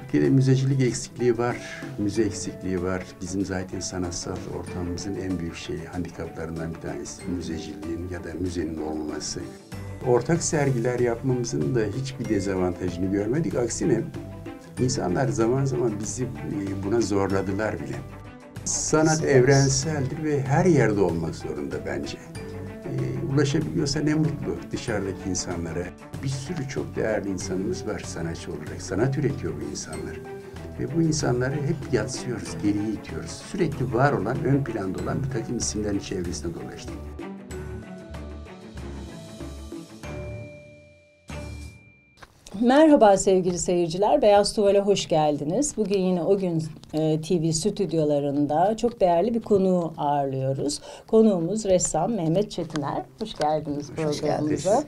Türkiye'de müzecilik eksikliği var, müze eksikliği var. Bizim zaten sanatsal ortamımızın en büyük şeyi, handikaplarından bir tanesi müzeciliğin ya da müzenin olmaması. Ortak sergiler yapmamızın da hiçbir dezavantajını görmedik. Aksine insanlar zaman zaman bizi e, buna zorladılar bile. Sanat evrenseldir ve her yerde olmak zorunda bence. Ulaşabiliyorsa ne mutlu dışarıdaki insanlara. Bir sürü çok değerli insanımız var sanatçı olarak. Sanat üretiyor bu insanlar. Ve bu insanları hep yatsıyoruz, geriye itiyoruz. Sürekli var olan, ön planda olan bir takım isimlerin çevresinde dolaştık. Merhaba sevgili seyirciler, Beyaz Tuval'e hoş geldiniz. Bugün yine o gün e, TV stüdyolarında çok değerli bir konuğu ağırlıyoruz. Konuğumuz ressam Mehmet Çetiner. Hoş geldiniz Hoş programımıza.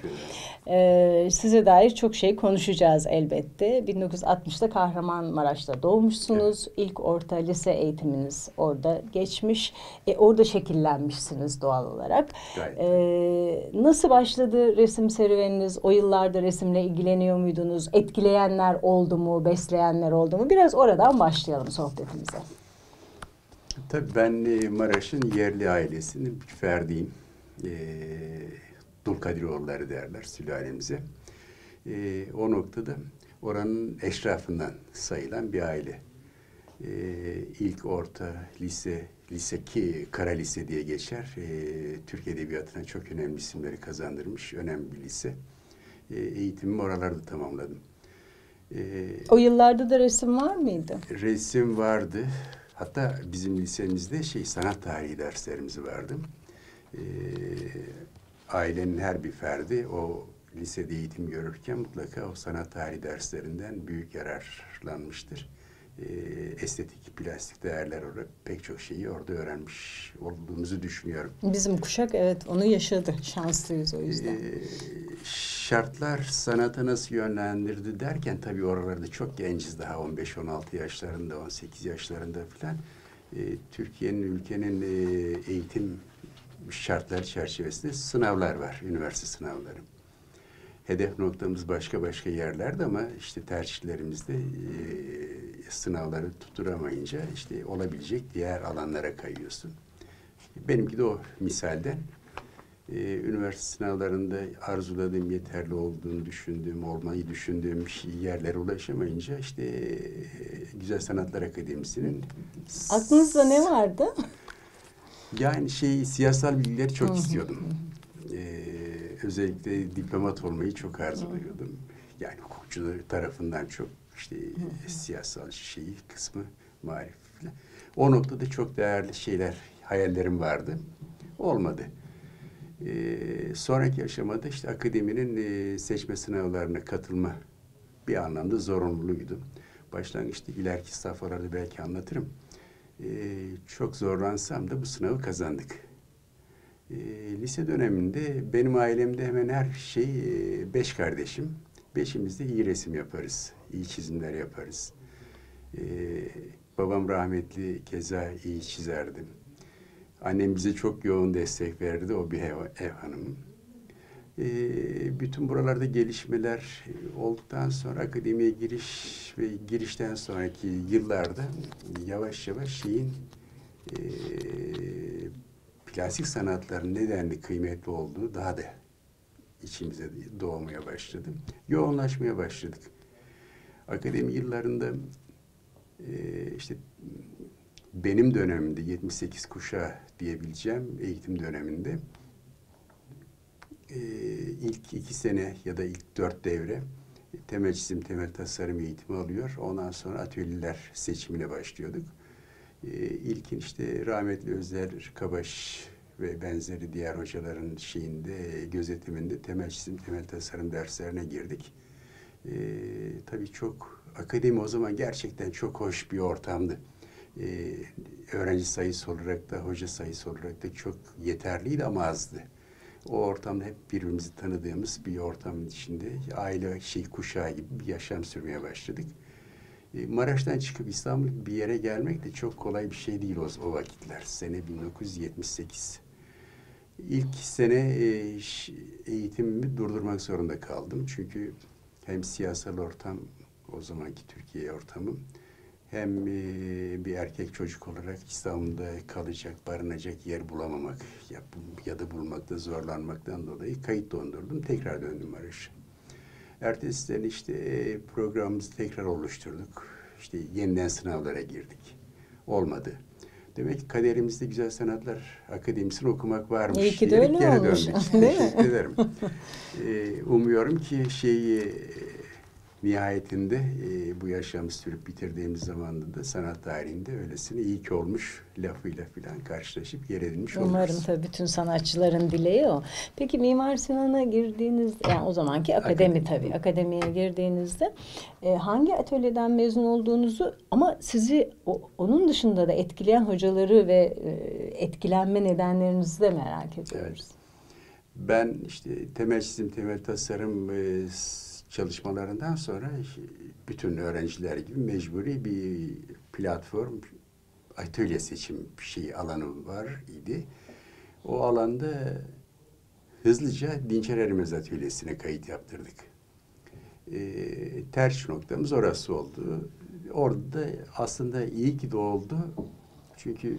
Ee, size dair çok şey konuşacağız elbette. 1960'da Kahramanmaraş'ta doğmuşsunuz. İlk orta lise eğitiminiz orada geçmiş. E, orada şekillenmişsiniz doğal olarak. Gayet. Ee, nasıl başladı resim serüveniniz? O yıllarda resimle ilgileniyor muydunuz? Etkileyenler oldu mu? Besleyenler oldu mu? Biraz oradan başlayalım sohbetimize. Tabii ben e, Maraş'ın yerli ailesinin bir ferdiyim. E, Dulkadiroğulları derler sülalemize. E, o noktada oranın eşrafından sayılan bir aile. E, ilk orta lise, lise ki Kara Lise diye geçer. E, Türk Edebiyatı'na çok önemli isimleri kazandırmış, önemli bir lise. E, eğitimimi oralarda tamamladım. E, O yıllarda da resim var mıydı? resim vardı. Hatta bizim lisemizde şey sanat tarihi derslerimiz vardı. Ee, ailenin her bir ferdi o lisede eğitim görürken mutlaka o sanat tarihi derslerinden büyük yararlanmıştır. Ee, estetik, plastik değerler olarak pek çok şeyi orada öğrenmiş olduğumuzu düşünüyorum. Bizim kuşak evet onu yaşadı. Şanslıyız o yüzden. Ee, şartlar sanata nasıl yönlendirdi derken tabii oralarda çok genciz daha 15-16 yaşlarında 18 yaşlarında falan Ee, Türkiye'nin ülkenin e, eğitim şartları çerçevesinde sınavlar var üniversite sınavları. Hedef noktamız başka başka yerlerde ama işte tercihlerimizde e, sınavları tutturamayınca işte olabilecek diğer alanlara kayıyorsun. Benimki de o misalden e, üniversite sınavlarında arzuladığım, yeterli olduğunu düşündüğüm, olmayı düşündüğüm yerlere ulaşamayınca işte e, Güzel Sanatlar Akademisi'nin Aklınızda ne vardı? yani şey siyasal bilgileri çok istiyordum. Ee, özellikle diplomat olmayı çok arzuluyordum. Yani hukukçular tarafından çok işte siyasal şeyi kısmı marif falan. O noktada çok değerli şeyler, hayallerim vardı. Olmadı. Ee, sonraki aşamada işte akademinin e, seçme sınavlarına katılma bir anlamda zorunluydu. Başlangıçta ileriki safhalarda belki anlatırım. Ee, çok zorlansam da bu sınavı kazandık. Ee, lise döneminde benim ailemde hemen her şey e, beş kardeşim. Beşimiz de iyi resim yaparız, iyi çizimler yaparız. Ee, babam rahmetli keza iyi çizerdi. Annem bize çok yoğun destek verdi, o bir ev, ev hanımı. Ee, bütün buralarda gelişmeler olduktan sonra akademiye giriş ve girişten sonraki yıllarda yavaş yavaş şeyin e, plastik sanatların nedenli kıymetli olduğu daha da içimize doğmaya başladı. Yoğunlaşmaya başladık. Akademi yıllarında e, işte benim dönemimde 78 kuşağı diyebileceğim eğitim döneminde e, ilk iki sene ya da ilk dört devre temel çizim, temel tasarım eğitimi alıyor. Ondan sonra atölyeler seçimine başlıyorduk. E, ilkin işte rahmetli Özer Kabaş ve benzeri diğer hocaların şeyinde, gözetiminde temel çizim, temel tasarım derslerine girdik. E, tabii çok, akademi o zaman gerçekten çok hoş bir ortamdı. E, öğrenci sayısı olarak da, hoca sayısı olarak da çok yeterliydi ama azdı. O ortamda hep birbirimizi tanıdığımız bir ortamın içinde aile şey kuşağı gibi bir yaşam sürmeye başladık. E, Maraş'tan çıkıp İstanbul bir yere gelmek de çok kolay bir şey değil o, o vakitler. Sene 1978. İlk sene e, eğitimimi durdurmak zorunda kaldım. Çünkü hem siyasal ortam o zamanki Türkiye ortamı. Hem e, bir erkek çocuk olarak İstanbul'da kalacak, barınacak yer bulamamak ya, ya da bulmakta zorlanmaktan dolayı kayıt dondurdum. Tekrar döndüm Maraş'a. Ertesi sene işte e, programımızı tekrar oluşturduk. İşte yeniden sınavlara girdik. Olmadı. Demek ki kaderimizde Güzel Sanatlar Akademisi'ni okumak varmış. İyi ki de öyle olmuş. döndük. Değil mi? Ederim. Ee, umuyorum ki şeyi nihayetinde e, bu yaşamı sürüp bitirdiğimiz zamanda da sanat tarihinde öylesine iyi ki olmuş lafıyla filan karşılaşıp yer edinmiş oluruz. Umarım tabii bütün sanatçıların dileği o. Peki Mimar Sinan'a girdiğiniz, yani o zamanki akademi Akademi. tabii, akademiye girdiğinizde e, hangi atölyeden mezun olduğunuzu ama sizi o- onun dışında da etkileyen hocaları ve e, etkilenme nedenlerinizi de merak ediyoruz. Ben işte temel çizim, temel tasarım e, çalışmalarından sonra bütün öğrenciler gibi mecburi bir platform, atölye seçim şeyi alanı var idi. O alanda hızlıca Dinçer Ermez Atölyesi'ne kayıt yaptırdık. E, tercih noktamız orası oldu. Orada aslında iyi ki de oldu. Çünkü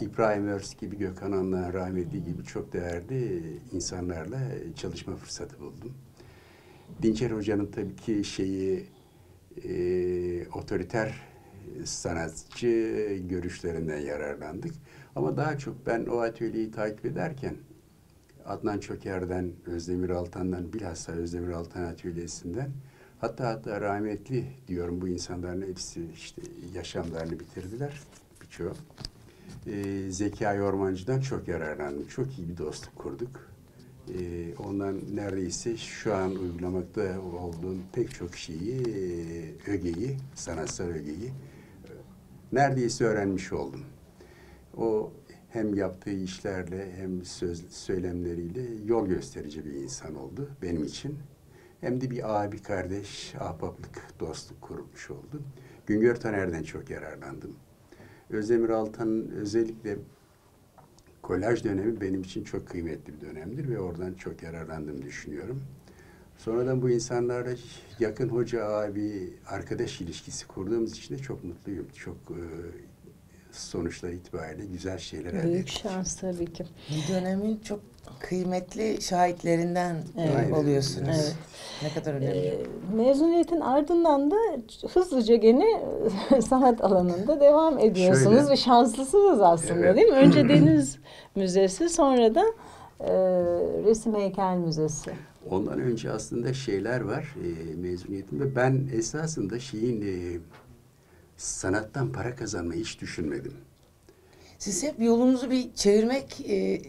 İbrahim Örs gibi, Gökhan Anla, rahmetli gibi çok değerli insanlarla çalışma fırsatı buldum. Dinçer Hoca'nın tabii ki şeyi e, otoriter sanatçı görüşlerinden yararlandık. Ama daha çok ben o atölyeyi takip ederken Adnan Çöker'den, Özdemir Altan'dan, bilhassa Özdemir Altan atölyesinden hatta hatta rahmetli diyorum bu insanların hepsi işte yaşamlarını bitirdiler birçoğu. Ee, Zekai Ormancı'dan çok yararlandım. Çok iyi bir dostluk kurduk. Ee, ondan neredeyse şu an uygulamakta olduğum pek çok şeyi, e, ögeyi, sanatsal ögeyi e, neredeyse öğrenmiş oldum. O hem yaptığı işlerle hem söz, söylemleriyle yol gösterici bir insan oldu benim için. Hem de bir abi kardeş, ahbaplık, dostluk kurulmuş oldu. Güngör Taner'den çok yararlandım. Özdemir Altan'ın özellikle kolaj dönemi benim için çok kıymetli bir dönemdir ve oradan çok yararlandığımı düşünüyorum. Sonradan bu insanlarla yakın hoca, abi, arkadaş ilişkisi kurduğumuz için de çok mutluyum. Çok e, sonuçlar itibariyle güzel şeyler elde Büyük şans tabii ki. Bir dönemin çok kıymetli şahitlerinden Evet. Oluyorsunuz. Evet. Ne kadar önemli. Ee, mezuniyetin ardından da hızlıca gene sanat alanında devam ediyorsunuz Şöyle. ve şanslısınız aslında Evet. değil mi? Önce Deniz Müzesi sonra da e, Resim Heykel Müzesi. Ondan önce aslında şeyler var e, mezuniyetimde. Ben esasında şeyin e, sanattan para kazanmayı hiç düşünmedim. Siz hep yolunuzu bir çevirmek e,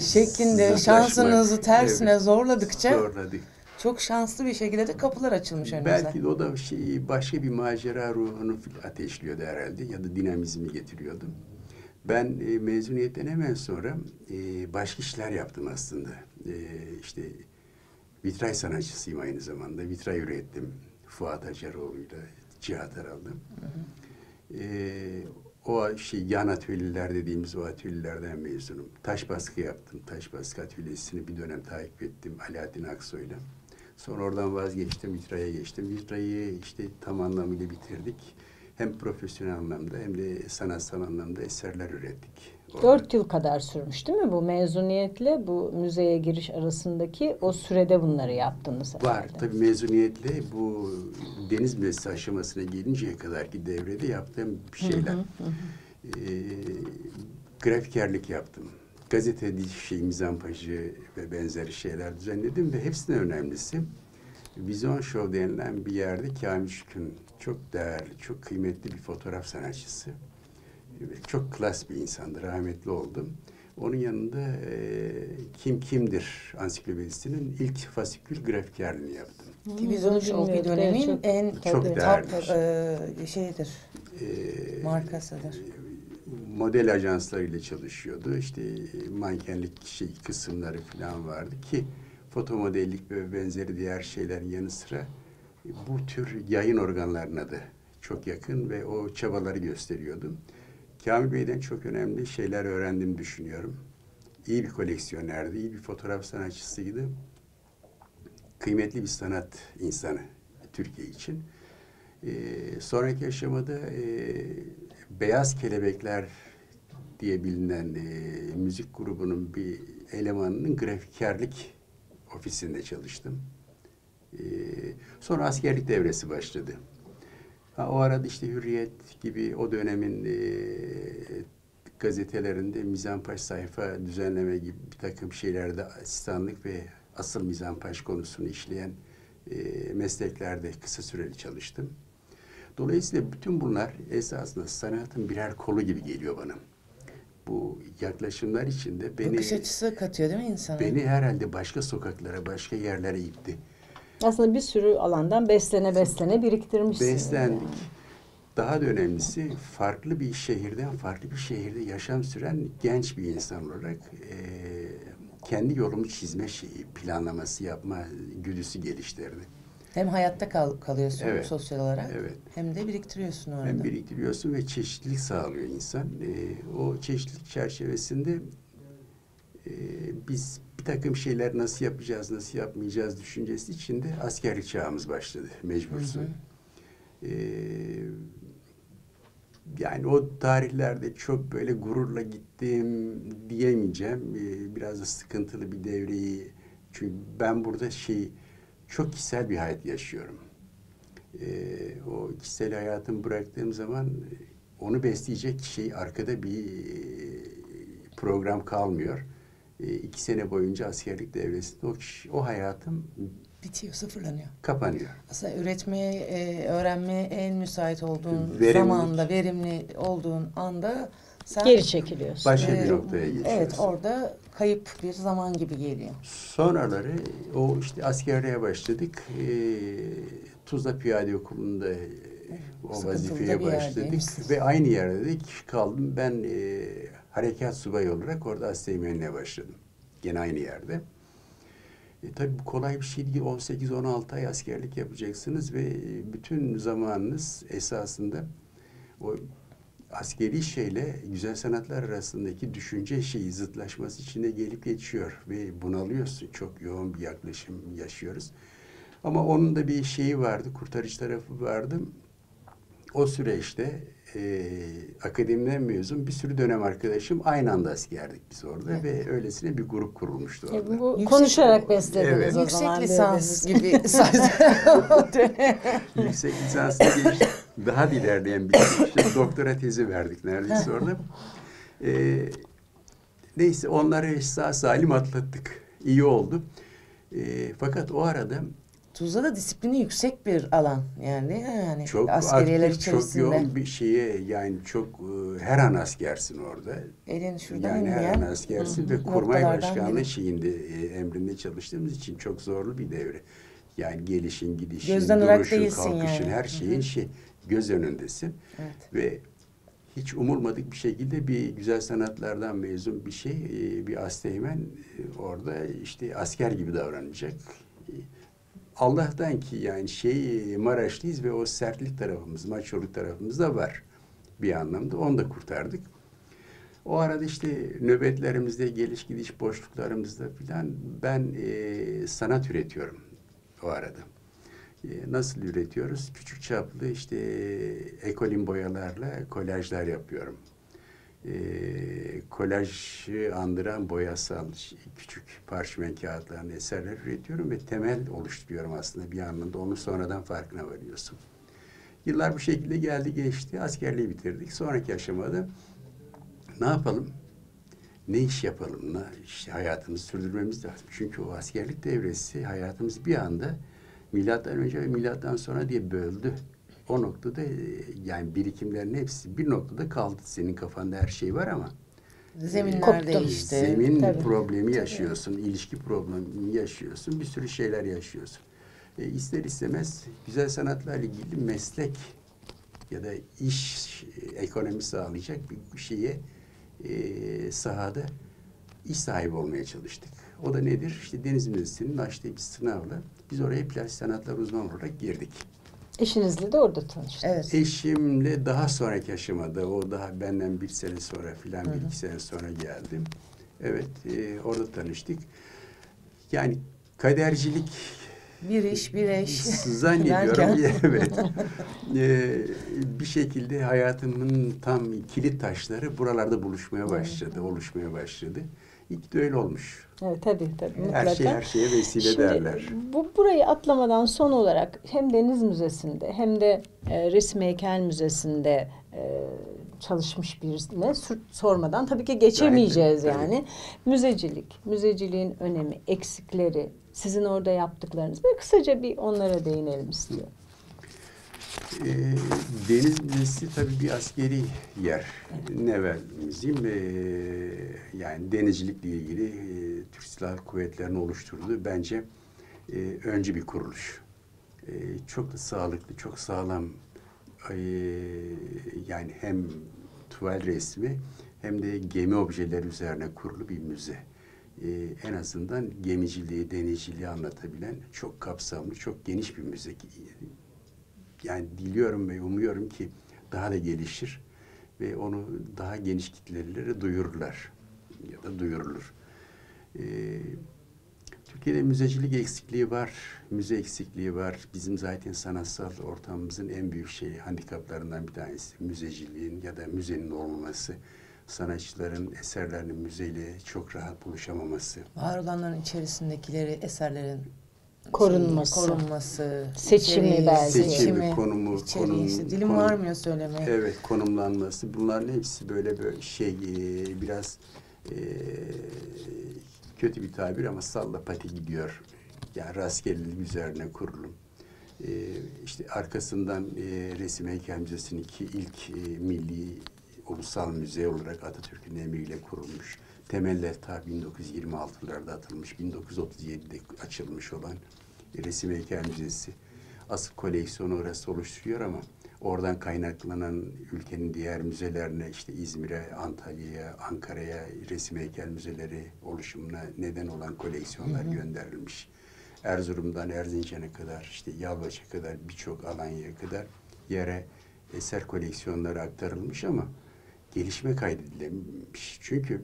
şeklinde şansınızı tersine Evet. zorladıkça Zorladık. çok şanslı bir şekilde de kapılar açılmış önünüze. Belki de o da şey, başka bir macera ruhunu ateşliyordu herhalde ya da dinamizmi getiriyordu. Ben e, mezuniyetten hemen sonra e, başka işler yaptım aslında. E, işte vitray sanatçısıyım aynı zamanda. Vitray ürettim. Fuat Acaroğlu'yla Cihat Aral'da. E, o şey yan atölyeler dediğimiz o atölyelerden mezunum. Taş baskı yaptım. Taş baskı atölyesini bir dönem takip ettim Alaaddin Aksoy'la. Sonra oradan vazgeçtim, Vitra'ya geçtim. Vitra'yı işte tam anlamıyla bitirdik. Hem profesyonel anlamda hem de sanatsal anlamda eserler ürettik. Dört yıl kadar sürmüş değil mi bu mezuniyetle bu müzeye giriş arasındaki o sürede bunları yaptınız Var herhalde. tabii mezuniyetle bu deniz müzesi aşamasına gelinceye kadar ki devrede yaptığım şeyler. Ee, grafikerlik yaptım. Gazete şey, mizampajı ve benzeri şeyler düzenledim ve hepsinden önemlisi Vizyon Show denilen bir yerde Kamil Şükün çok değerli, çok kıymetli bir fotoğraf sanatçısı. Çok klas bir insandı, rahmetli oldum. Onun yanında e, Kim Kimdir ansiklopedisinin ilk fasikül grafikerliğini yaptım. Ki biz onu o dönemin çok- en Çok top değerli. e, şeyidir, E, markasıdır. model ajanslarıyla çalışıyordu. İşte mankenlik şey kısımları falan vardı ki fotomodellik ve benzeri diğer şeylerin yanı sıra bu tür yayın organlarına da çok yakın ve o çabaları gösteriyordu. Kamil Bey'den çok önemli şeyler öğrendiğimi düşünüyorum. İyi bir koleksiyonerdi, iyi bir fotoğraf sanatçısıydı. Kıymetli bir sanat insanı Türkiye için. E, sonraki aşamada e, Beyaz Kelebekler diye bilinen e, müzik grubunun bir elemanının grafikerlik ofisinde çalıştım. E, sonra askerlik devresi başladı. Ha, o arada işte Hürriyet gibi o dönemin e, gazetelerinde mizampaş sayfa düzenleme gibi bir takım şeylerde asistanlık ve asıl mizampaş konusunu işleyen e, mesleklerde kısa süreli çalıştım. Dolayısıyla bütün bunlar esasında sanatın birer kolu gibi geliyor bana. Bu yaklaşımlar içinde beni Bakış açısı katıyor değil mi insana? beni herhalde başka sokaklara, başka yerlere itti. Aslında bir sürü alandan beslene beslene biriktirmişsiniz. Beslendik. Daha da önemlisi farklı bir şehirden farklı bir şehirde yaşam süren genç bir insan olarak eee, kendi yolumu çizme şeyi, planlaması yapma güdüsü geliştirdi. Hem hayatta kal kalıyorsun Evet. sosyal olarak Evet. hem de biriktiriyorsun orada. Hem biriktiriyorsun ve çeşitlilik sağlıyor insan. Ee, o çeşitlilik çerçevesinde e, biz bir takım şeyler nasıl yapacağız, nasıl yapmayacağız düşüncesi içinde askerlik çağımız başladı mecbursun. Ee, yani o tarihlerde çok böyle gururla gittim diyemeyeceğim. Ee, biraz da sıkıntılı bir devreyi. Çünkü ben burada şey çok kişisel bir hayat yaşıyorum. Ee, o kişisel hayatımı bıraktığım zaman e, onu besleyecek şey arkada bir e, program kalmıyor. E, iki sene boyunca askerlik devresinde o, kişi- o hayatım Bitiyor, sıfırlanıyor. kapanıyor. Aslında üretmeye, e, öğrenmeye en müsait olduğun Verimlilik. zamanda, verimli olduğun anda sen Geri çekiliyorsun. Başka bir e, noktaya geçiyorsun. Evet, orada kayıp bir zaman gibi geliyor. Sonraları o işte askerliğe başladık. Ee, Tuzla Piyade Okulu'nda e, o Sıkıntılı vazifeye başladık. Ve aynı yerde kaldım. Ben e, harekat subayı olarak orada asteğmenliğe başladım. Gene aynı yerde. E, tabii bu kolay bir şey değil. 18-16 ay askerlik yapacaksınız ve bütün zamanınız esasında o askeri şeyle güzel sanatlar arasındaki düşünce şeyi zıtlaşması içinde gelip geçiyor ve bunalıyorsun. Çok yoğun bir yaklaşım yaşıyoruz. Ama onun da bir şeyi vardı, kurtarıcı tarafı vardı. O süreçte e, akademiden mezun bir sürü dönem arkadaşım aynı anda askerdik biz orada ve öylesine bir grup kurulmuştu E, orada. bu Yüksek- konuşarak beslediniz Evet. o Yüksek zaman. lisans birbirinizi. gibi. Yüksek lisansta geçtik. Daha da ilerleyen bir işte doktora tezi verdik neredeyse orada. Ee, neyse onları sağ salim atlattık. İyi oldu. Ee, fakat o arada Tuzla da disiplini yüksek bir alan yani yani çok askeriyeler aktif, çok içerisinde. yoğun bir şeye yani çok e, her an askersin orada. Elin şuradan Yani her an askersin ve kurmay başkanlığı biri. şeyinde e, emrinde çalıştığımız için çok zorlu bir devre. Yani gelişin, gidişin, Gözden duruşun, kalkışın, yani. her şeyin şey göz önündesin. Evet. Ve hiç umulmadık bir şekilde bir güzel sanatlardan mezun bir şey, e, bir asteğmen e, orada işte asker gibi davranacak. Allah'tan ki yani şey Maraşlıyız ve o sertlik tarafımız, maçoluk tarafımız da var bir anlamda. Onu da kurtardık. O arada işte nöbetlerimizde, geliş gidiş boşluklarımızda filan ben e, sanat üretiyorum o arada. E, nasıl üretiyoruz? Küçük çaplı işte e, ekolin boyalarla kolajlar yapıyorum. E, kolajı andıran boyasal ş- küçük parşömen kağıtlarını eserler üretiyorum ve temel oluşturuyorum aslında bir anlamda. Onu sonradan farkına varıyorsun. Yıllar bu şekilde geldi geçti. Askerliği bitirdik. Sonraki aşamada ne yapalım? Ne iş yapalım? Ne, işte hayatımızı sürdürmemiz lazım. Çünkü o askerlik devresi hayatımız bir anda milattan önce ve milattan sonra diye böldü. O noktada e, yani birikimlerin hepsi bir noktada kaldı. Senin kafanda her şey var ama Zeminler Koptu. değişti. zemin Tabii. problemi yaşıyorsun, ilişki problemi yaşıyorsun, bir sürü şeyler yaşıyorsun. E, ister istemez güzel sanatlarla ilgili meslek ya da iş e, ekonomi sağlayacak bir şeye e, sahada iş sahibi olmaya çalıştık. O da nedir? İşte Deniz Üniversitesi'nin açtığı bir sınavla biz oraya plastik sanatlar uzmanı olarak girdik. Eşinizle de orada tanıştınız. Evet. Eşimle daha sonraki aşamada, o daha benden bir sene sonra filan, bir iki sene sonra geldim. Evet, e, orada tanıştık. Yani kadercilik Bir iş, bir eş. Zannediyorum evet. Ee, bir şekilde hayatımın tam kilit taşları buralarda buluşmaya başladı, oluşmaya başladı. İlk de öyle olmuş. Evet tabii tabii mutlaka. Her şey her şeye vesile Şimdi derler. bu burayı atlamadan son olarak hem Deniz Müzesi'nde hem de e, Resim Heykel Müzesi'nde e, çalışmış birisine sor- sormadan tabii ki geçemeyeceğiz Gayet, yani. Müzecilik, müzeciliğin önemi, eksikleri, sizin orada yaptıklarınız. Böyle kısaca bir onlara değinelim istiyorum. Ee, Deniz Müzesi tabii bir askeri yer. Nevel Müziğim ee, yani denizcilikle ilgili ee, Türk Silahlı Kuvvetleri'nin oluşturduğu bence ee, öncü bir kuruluş. Ee, çok da sağlıklı, çok sağlam ee, yani hem tuval resmi hem de gemi objeleri üzerine kurulu bir müze. Ee, en azından gemiciliği, denizciliği anlatabilen çok kapsamlı, çok geniş bir müze yani diliyorum ve umuyorum ki daha da gelişir ve onu daha geniş kitlelere duyururlar ya da duyurulur. Ee, Türkiye'de müzecilik eksikliği var, müze eksikliği var. Bizim zaten sanatsal ortamımızın en büyük şeyi, handikaplarından bir tanesi müzeciliğin ya da müzenin olmaması. Sanatçıların eserlerinin müzeyle çok rahat buluşamaması. Var olanların içerisindekileri, eserlerin Korunması. korunması, Seçimi içeriği, belki. Seçimi, konumu, içeriği, konum- işte dilim konum- varmıyor söylemeye. Evet, konumlanması. Bunların hepsi böyle böyle şey e, biraz e, kötü bir tabir ama salla pati gidiyor. Yani rastgelelik üzerine kurulum. E, işte arkasından e, Resim Heykel Müzesi'nin ki ilk e, milli ulusal müze olarak Atatürk'ün emriyle kurulmuş. Temeller ta 1926'larda atılmış, 1937'de açılmış olan Resim Heykel Müzesi. Asıl koleksiyonu orası oluşturuyor ama oradan kaynaklanan ülkenin diğer müzelerine işte İzmir'e, Antalya'ya, Ankara'ya resim heykel müzeleri oluşumuna neden olan koleksiyonlar gönderilmiş. Erzurum'dan Erzincan'a kadar işte Yalvaç'a kadar birçok Alanya'ya kadar yere eser koleksiyonları aktarılmış ama gelişme kaydedilemiş. Çünkü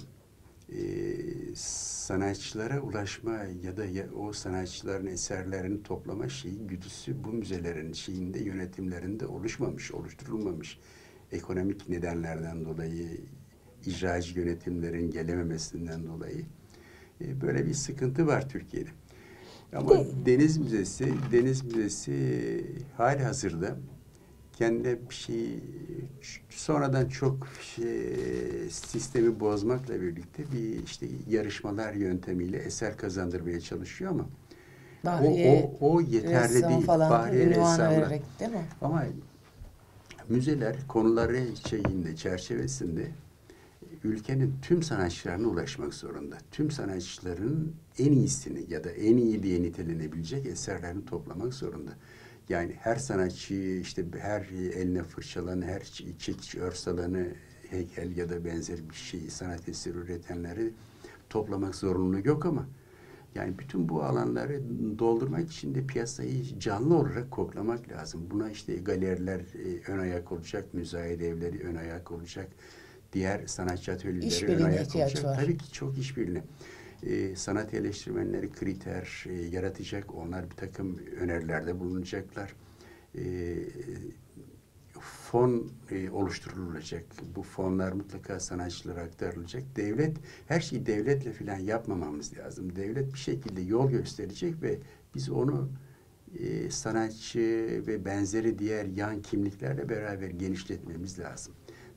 e, sanatçılara ulaşma ya da ya, o sanatçıların eserlerini toplama şeyi güdüsü bu müzelerin şeyinde yönetimlerinde oluşmamış, oluşturulmamış. Ekonomik nedenlerden dolayı, icracı yönetimlerin gelememesinden dolayı e, böyle bir sıkıntı var Türkiye'de. Ama Deniz Müzesi, Deniz Müzesi hali hazırda kendi bir şey sonradan çok şey, sistemi bozmakla birlikte bir işte yarışmalar yöntemiyle eser kazandırmaya çalışıyor ama o, Bahriye, o, o yeterli değil. falan Bahriye ressamlar. değil mi? Ama müzeler konuları şeyinde, çerçevesinde ülkenin tüm sanatçılarına ulaşmak zorunda. Tüm sanatçıların en iyisini ya da en iyi diye nitelenebilecek eserlerini toplamak zorunda. Yani her sanatçıyı işte her eline fırçalanı, her çekiç örsalanı, heykel ya da benzer bir şey sanat eseri üretenleri toplamak zorunluluğu yok ama yani bütün bu alanları doldurmak için de piyasayı canlı olarak koklamak lazım. Buna işte galeriler e, ön ayak olacak, müzayede evleri ön ayak olacak, diğer sanatçı atölyeleri ön ayak olacak. var. Tabii ki çok işbirliğine. E, sanat eleştirmenleri kriter e, yaratacak, onlar bir takım önerilerde bulunacaklar. E, fon e, oluşturulacak. Bu fonlar mutlaka sanatçılara aktarılacak. Devlet, her şeyi devletle falan yapmamamız lazım. Devlet bir şekilde yol gösterecek ve biz onu e, sanatçı ve benzeri diğer yan kimliklerle beraber genişletmemiz lazım.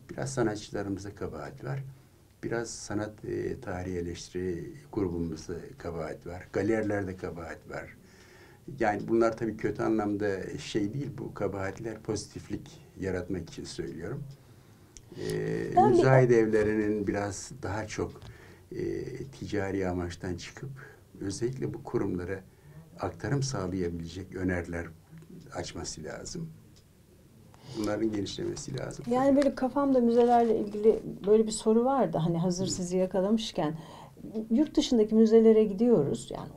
Biraz sanatçılarımıza kabahat var. Biraz sanat e, tarihi eleştiri grubumuzda kabahat var. Galerilerde kabahat var. Yani bunlar tabii kötü anlamda şey değil, bu kabahatler pozitiflik yaratmak için söylüyorum. Ee, Ben bir- müzayede evlerinin biraz daha çok e, ticari amaçtan çıkıp özellikle bu kurumlara aktarım sağlayabilecek öneriler açması lazım. Bunların genişlemesi lazım. Yani böyle kafamda müzelerle ilgili böyle bir soru vardı. Hani hazır sizi yakalamışken yurt dışındaki müzelere gidiyoruz. Yani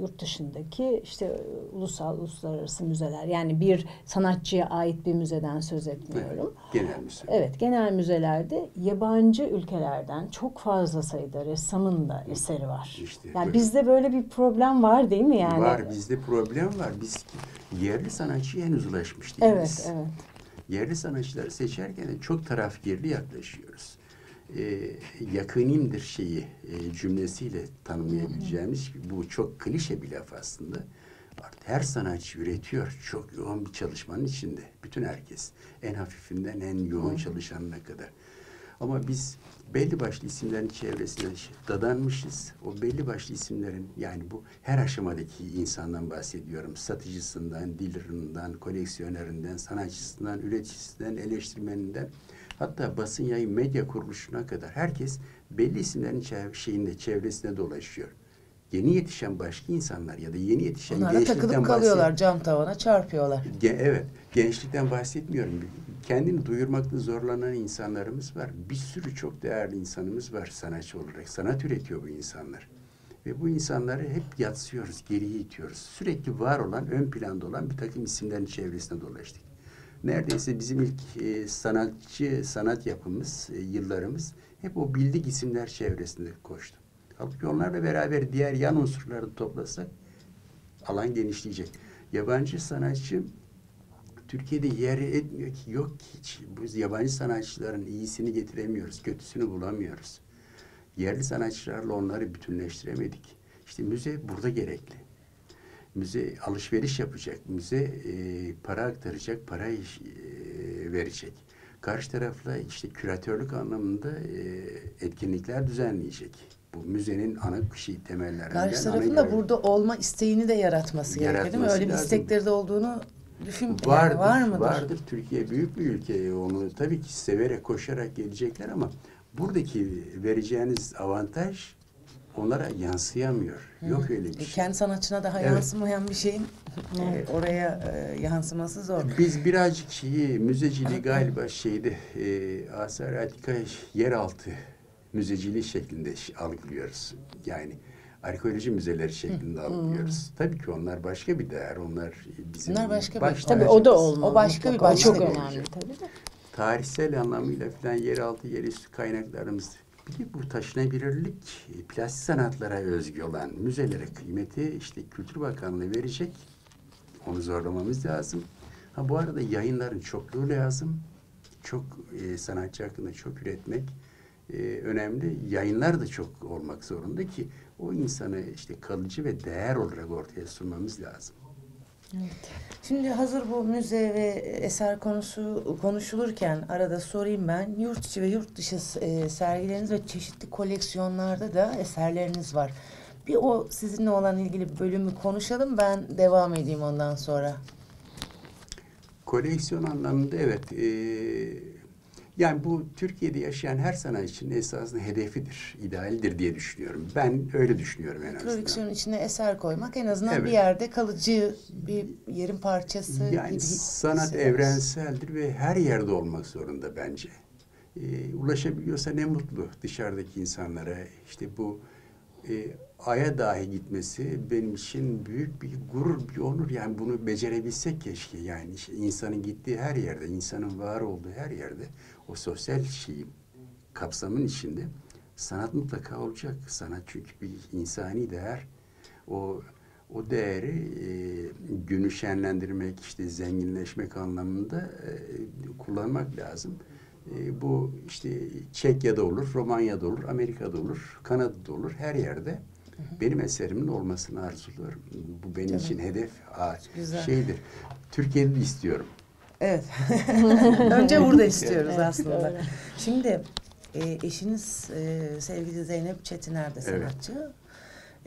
yurt dışındaki işte ulusal uluslararası müzeler yani bir sanatçıya ait bir müzeden söz etmiyorum. Evet, genel müze. Evet, genel müzelerde yabancı ülkelerden çok fazla sayıda ressamın da eseri var. İşte yani böyle. bizde böyle bir problem var değil mi yani? Var bizde problem var. Biz yerli sanatçıya henüz ulaşmış değiliz. Evet, evet. Yerli sanatçıları seçerken de çok tarafgirli yaklaşıyoruz. Ee, yakınimdir şeyi e, cümlesiyle tanımlayabileceğimiz bu çok klişe bir laf aslında. Artık her sanatçı üretiyor. Çok yoğun bir çalışmanın içinde. Bütün herkes. En hafifinden en yoğun çalışanına kadar. Ama biz belli başlı isimlerin çevresine dadanmışız. O belli başlı isimlerin yani bu her aşamadaki insandan bahsediyorum. Satıcısından, dealerından, koleksiyonerinden, sanatçısından, üreticisinden, eleştirmeninden hatta basın yayın medya kuruluşuna kadar herkes belli isimlerin çev- şeyinde çevresine dolaşıyor. Yeni yetişen başka insanlar ya da yeni yetişen Onlar da gençlikten takılıp kalıyorlar cam tavana çarpıyorlar. Ge- evet, gençlikten bahsetmiyorum. Kendini duyurmakta zorlanan insanlarımız var. Bir sürü çok değerli insanımız var sanatçı olarak. Sanat üretiyor bu insanlar. Ve bu insanları hep yatsıyoruz, geriye itiyoruz. Sürekli var olan, ön planda olan bir takım isimlerin çevresine dolaştık. Neredeyse bizim ilk e, sanatçı, sanat yapımız, e, yıllarımız hep o bildik isimler çevresinde koştu. Halbuki onlarla beraber diğer yan unsurları toplasak alan genişleyecek. Yabancı sanatçı Türkiye'de yer etmiyor ki yok ki hiç. Biz yabancı sanatçıların iyisini getiremiyoruz, kötüsünü bulamıyoruz. Yerli sanatçılarla onları bütünleştiremedik. İşte müze burada gerekli. Müze alışveriş yapacak, müze e, para aktaracak, para iş- e, verecek. Karşı tarafla işte küratörlük anlamında e, etkinlikler düzenleyecek. Bu müzenin ana şey temellerinden. Karşı tarafın da burada olma isteğini de yaratması gerekiyor değil mi? Yaratması Öyle bir lazım. istekleri de olduğunu düşün yani Vardır, var mıdır? vardır. Türkiye büyük bir ülke. Onu tabii ki severek, koşarak gelecekler ama buradaki vereceğiniz avantaj onlara yansıyamıyor. Yok öyle bir E, şey. Kendi sanatçına daha Evet. yansımayan bir şeyin e, oraya e, yansıması zor. Biz birazcık şeyi, müzeciliği galiba şeyde e, Asar Atika yeraltı müzeciliği şeklinde algılıyoruz. Yani arkeoloji müzeleri şeklinde algılıyoruz. Tabii ki onlar başka bir değer. Onlar bizim Bunlar başka bir- Tabii o da olmalı. O başka bir başlık Çok olacak. önemli tabii de. tarihsel anlamıyla filan yeraltı, yerüstü kaynaklarımız bir de bu taşınabilirlik plastik sanatlara özgü olan müzelere kıymeti işte Kültür Bakanlığı verecek. Onu zorlamamız lazım. Ha bu arada yayınların çokluğu lazım. Çok e, sanatçı hakkında çok üretmek e, önemli. Yayınlar da çok olmak zorunda ki o insanı işte kalıcı ve değer olarak ortaya sunmamız lazım. Şimdi hazır bu müze ve eser konusu konuşulurken arada sorayım ben. Yurt içi ve yurt dışı e, sergileriniz ve çeşitli koleksiyonlarda da eserleriniz var. Bir o sizinle olan ilgili bölümü konuşalım. Ben devam edeyim ondan sonra. Koleksiyon anlamında evet. eee, yani bu Türkiye'de yaşayan her sanatçının esasında hedefidir, idealdir diye düşünüyorum. Ben öyle düşünüyorum en azından. Koleksiyonun içine eser koymak en azından Evet. bir yerde kalıcı bir yerin parçası Yani gibi sanat evrenseldir ve her yerde olmak zorunda bence. Ee, ulaşabiliyorsa ne mutlu dışarıdaki insanlara. İşte bu e, aya dahi gitmesi benim için büyük bir gurur, bir onur. Yani bunu becerebilsek keşke. Yani işte insanın gittiği her yerde, insanın var olduğu her yerde o sosyal şeyi kapsamın içinde sanat mutlaka olacak. Sanat çünkü bir insani değer. O o değeri e, günü şenlendirmek, işte zenginleşmek anlamında e, kullanmak lazım. E, bu işte Çekya'da olur, Romanya'da olur, Amerika'da olur, Kanada'da olur, her yerde benim eserimin olmasını arzuluyorum. Bu benim için hedef a, şeydir. Türkiye'de de istiyorum. Evet. Önce burada istiyoruz Evet, aslında. doğru. Şimdi e, eşiniz e, sevgili Zeynep Çetiner de Evet. sanatçı.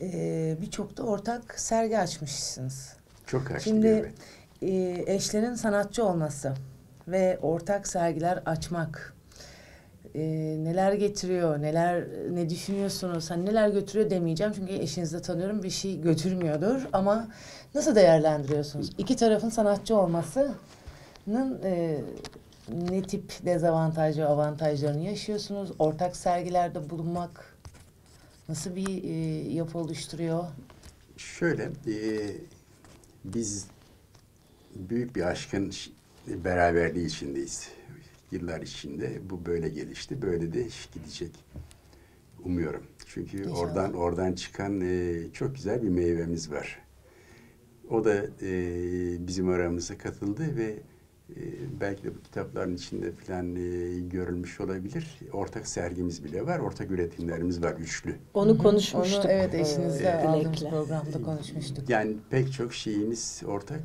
E, Birçok da ortak sergi açmışsınız. Çok açtı Şimdi evet. e, eşlerin sanatçı olması ve ortak sergiler açmak e, neler getiriyor, neler ne düşünüyorsunuz? Hani neler götürüyor demeyeceğim çünkü eşinizi de tanıyorum bir şey götürmüyordur ama nasıl değerlendiriyorsunuz? İki tarafın sanatçı olmasının e, ne tip dezavantaj ve avantajlarını yaşıyorsunuz? Ortak sergilerde bulunmak nasıl bir e, yapı oluşturuyor? Şöyle, e, biz büyük bir aşkın beraberliği içindeyiz. Yıllar içinde bu böyle gelişti, böyle de gidecek. Umuyorum. Çünkü İnşallah. oradan oradan çıkan e, çok güzel bir meyvemiz var. O da e, bizim aramıza katıldı ve e, belki de bu kitapların içinde falan e, görülmüş olabilir. Ortak sergimiz bile var, ortak üretimlerimiz var, üçlü. Onu konuşmuştuk. Onu evet eşinizle e, aldığımız programda konuşmuştuk. Yani pek çok şeyimiz ortak.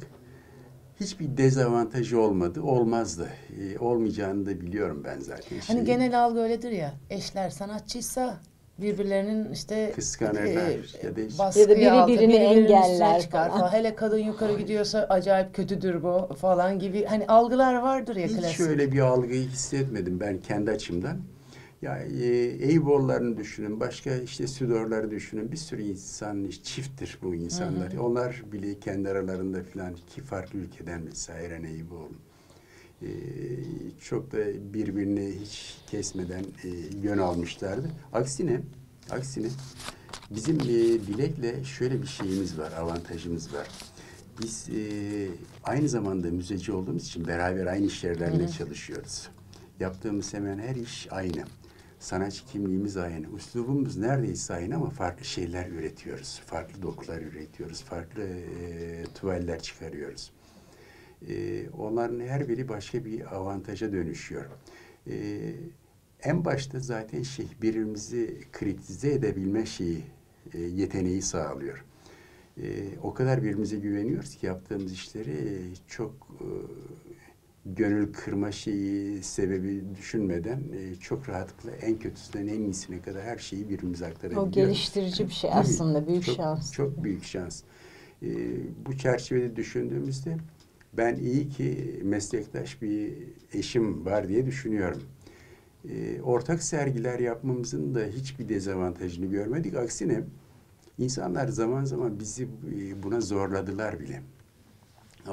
Hiçbir dezavantajı olmadı, olmazdı. Ee, olmayacağını da biliyorum ben zaten. Hani Şeyin. genel algı öyledir ya. Eşler sanatçıysa birbirlerinin işte Kıskanırlar e, ya da işte- baskı Ya da biri altı, birini engeller çıkar falan. falan. Hele kadın yukarı gidiyorsa acayip kötüdür bu falan gibi hani algılar vardır ya Hiç klasik. şöyle bir algıyı hissetmedim ben kendi açımdan. Ya e, Eybollarını düşünün, başka işte Südorları düşünün. Bir sürü insan çifttir bu insanlar. Onlar bile kendi aralarında falan iki farklı ülkeden vesaire Eyboğlu. E, çok da birbirini hiç kesmeden e, yön almışlardı. Aksine, aksine bizim e, Dilek'le şöyle bir şeyimiz var, avantajımız var. Biz e, aynı zamanda müzeci olduğumuz için beraber aynı iş yerlerinde çalışıyoruz. Yaptığımız hemen her iş aynı. Sanatçı kimliğimiz aynı. Üslubumuz neredeyse aynı ama farklı şeyler üretiyoruz. Farklı dokular üretiyoruz. Farklı e, tuvaller çıkarıyoruz. E, onların her biri başka bir avantaja dönüşüyor. E, en başta zaten şey birbirimizi kritize edebilme şeyi, e, yeteneği sağlıyor. E, o kadar birbirimize güveniyoruz ki yaptığımız işleri e, çok e, gönül kırma şeyi sebebi düşünmeden e, çok rahatlıkla en kötüsünden en iyisine kadar her şeyi birbirimize aktarabiliyoruz. O geliştirici bir şey aslında. Büyük çok, şans. Çok büyük şans. Ee, bu çerçevede düşündüğümüzde ben iyi ki meslektaş bir eşim var diye düşünüyorum. Ee, ortak sergiler yapmamızın da hiçbir dezavantajını görmedik. Aksine insanlar zaman zaman bizi e, buna zorladılar bile.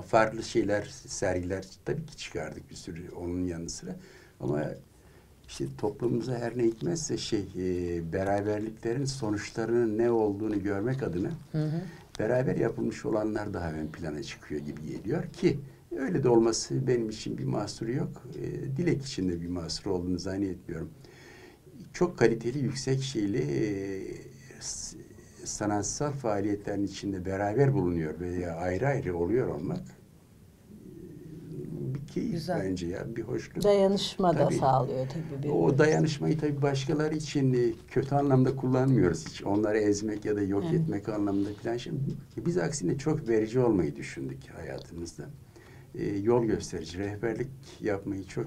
Farklı şeyler, sergiler tabii ki çıkardık bir sürü onun yanı sıra. Ama işte toplumumuza her ne hikmetse şey, e, beraberliklerin sonuçlarının ne olduğunu görmek adına Hı hı. Beraber yapılmış olanlar daha ön plana çıkıyor gibi geliyor ki öyle de olması benim için bir mahsuru yok. E, Dilek için de bir mahsuru olduğunu zannetmiyorum. Çok kaliteli, yüksek şeyli e, sanatsal faaliyetlerin içinde beraber bulunuyor veya ayrı ayrı oluyor olmak keyif Güzel. bence ya, bir hoşluk. Dayanışma da Tabii. sağlıyor tabii. birbirine. O dayanışmayı tabii başkaları için e, kötü anlamda kullanmıyoruz hiç. Onları ezmek ya da yok Evet. etmek anlamında falan. Şimdi biz aksine çok verici olmayı düşündük hayatımızda. E, yol gösterici, rehberlik yapmayı çok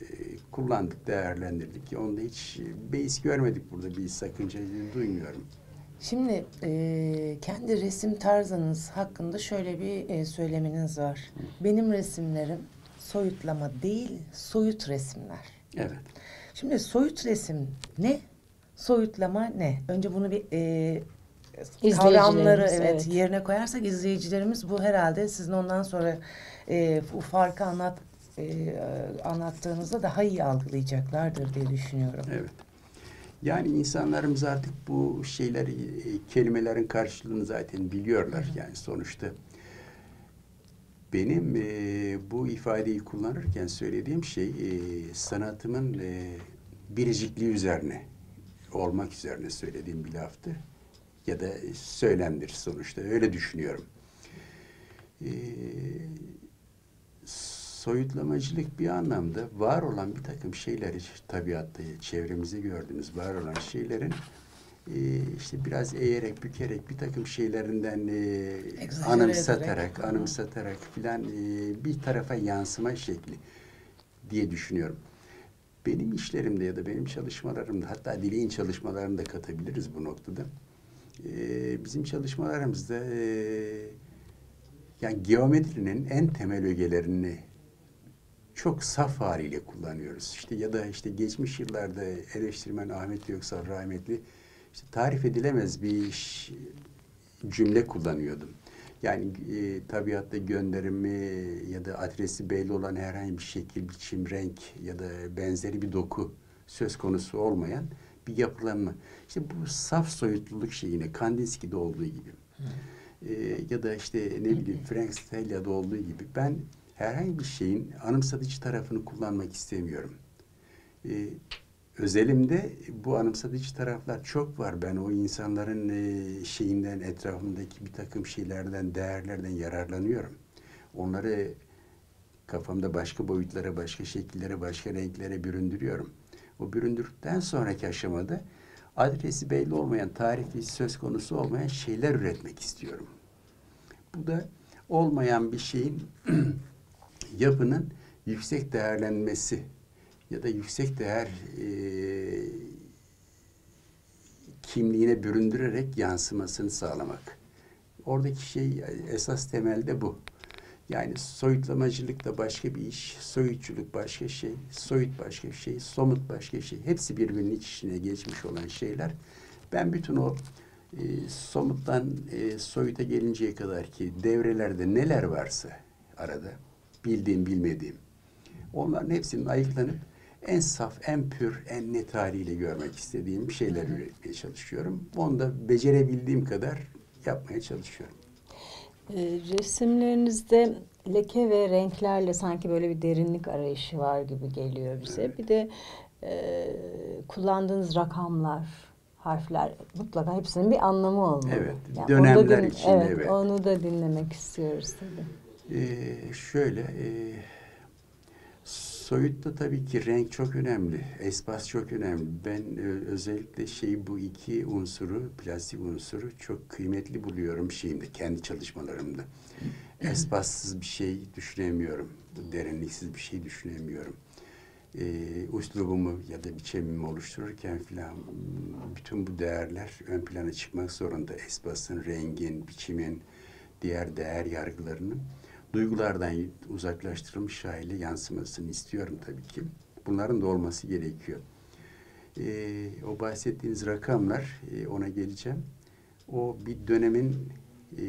e, kullandık, değerlendirdik. Onda hiç e, beis görmedik burada bir sakınca duymuyorum. Şimdi e, kendi resim tarzınız hakkında şöyle bir e, söyleminiz var. Benim resimlerim soyutlama değil, soyut resimler. Evet. Şimdi soyut resim ne? Soyutlama ne? Önce bunu bir e, kavramları evet, evet. yerine koyarsak izleyicilerimiz bu herhalde sizin ondan sonra e, bu farkı anlat e, anlattığınızda daha iyi algılayacaklardır diye düşünüyorum. Evet. Yani insanlarımız artık bu şeyleri, e, kelimelerin karşılığını zaten biliyorlar. Yani sonuçta benim e, bu ifadeyi kullanırken söylediğim şey e, sanatımın e, biricikliği üzerine olmak üzerine söylediğim bir laftı. Ya da söylemdir sonuçta. Öyle düşünüyorum. E, soyutlamacılık bir anlamda var olan bir takım şeyleri tabiatta, çevremizde gördüğümüz var olan şeylerin e, işte biraz eğerek, bükerek bir takım şeylerinden e, anımsatarak, ederek. anımsatarak filan e, bir tarafa yansıma şekli diye düşünüyorum. Benim işlerimde ya da benim çalışmalarımda hatta dileğin çalışmalarını da katabiliriz bu noktada. E, bizim çalışmalarımızda e, yani geometrinin en temel ögelerini çok saf haliyle kullanıyoruz. İşte ya da işte geçmiş yıllarda eleştirmen Ahmet Göksal rahmetli işte tarif edilemez bir cümle kullanıyordum. Yani e, tabiatta gönderimi ya da adresi belli olan herhangi bir şekil, biçim, renk ya da benzeri bir doku söz konusu olmayan bir yapılanma. İşte bu saf soyutluluk şeyine Kandinsky'de olduğu gibi. E, ya da işte ne bileyim Frank Stella'da olduğu gibi ben herhangi bir şeyin anımsatıcı tarafını kullanmak istemiyorum. E, özelimde bu anımsatıcı taraflar çok var. Ben o insanların e, şeyinden, etrafımdaki bir takım şeylerden, değerlerden yararlanıyorum. Onları kafamda başka boyutlara, başka şekillere, başka renklere büründürüyorum. O büründürdükten sonraki aşamada adresi belli olmayan, tarifi söz konusu olmayan şeyler üretmek istiyorum. Bu da olmayan bir şeyin yapının yüksek değerlenmesi ya da yüksek değer e, kimliğine büründürerek yansımasını sağlamak. Oradaki şey esas temelde bu. Yani soyutlamacılık da başka bir iş, soyutçuluk başka şey, soyut başka bir şey, somut başka bir şey. Hepsi birbirinin iç içine geçmiş olan şeyler. Ben bütün o e, somuttan e, soyuta gelinceye kadar ki devrelerde neler varsa arada bildiğim bilmediğim onların hepsinin ayıklanıp en saf, en pür, en net haliyle görmek istediğim şeyler üretmeye çalışıyorum. Onu da becerebildiğim kadar yapmaya çalışıyorum. E, resimlerinizde leke ve renklerle sanki böyle bir derinlik arayışı var gibi geliyor bize. Evet. Bir de e, kullandığınız rakamlar, harfler mutlaka hepsinin bir anlamı olmalı. Evet, da dönemler içinde, evet, evet. Onu da dinlemek istiyoruz tabii. Ee, şöyle, e, soyutta tabii ki renk çok önemli, espas çok önemli. Ben e, özellikle şey bu iki unsuru, plastik unsuru çok kıymetli buluyorum şeyimde, kendi çalışmalarımda. Espassız bir şey düşünemiyorum, derinliksiz bir şey düşünemiyorum. Ee, uslubumu ya da biçimimi oluştururken filan bütün bu değerler ön plana çıkmak zorunda. Espasın, rengin, biçimin, diğer değer yargılarının duygulardan uzaklaştırılmış hale yansımasını istiyorum tabii ki. Bunların da olması gerekiyor. Ee, o bahsettiğiniz rakamlar, e, ona geleceğim. O bir dönemin e,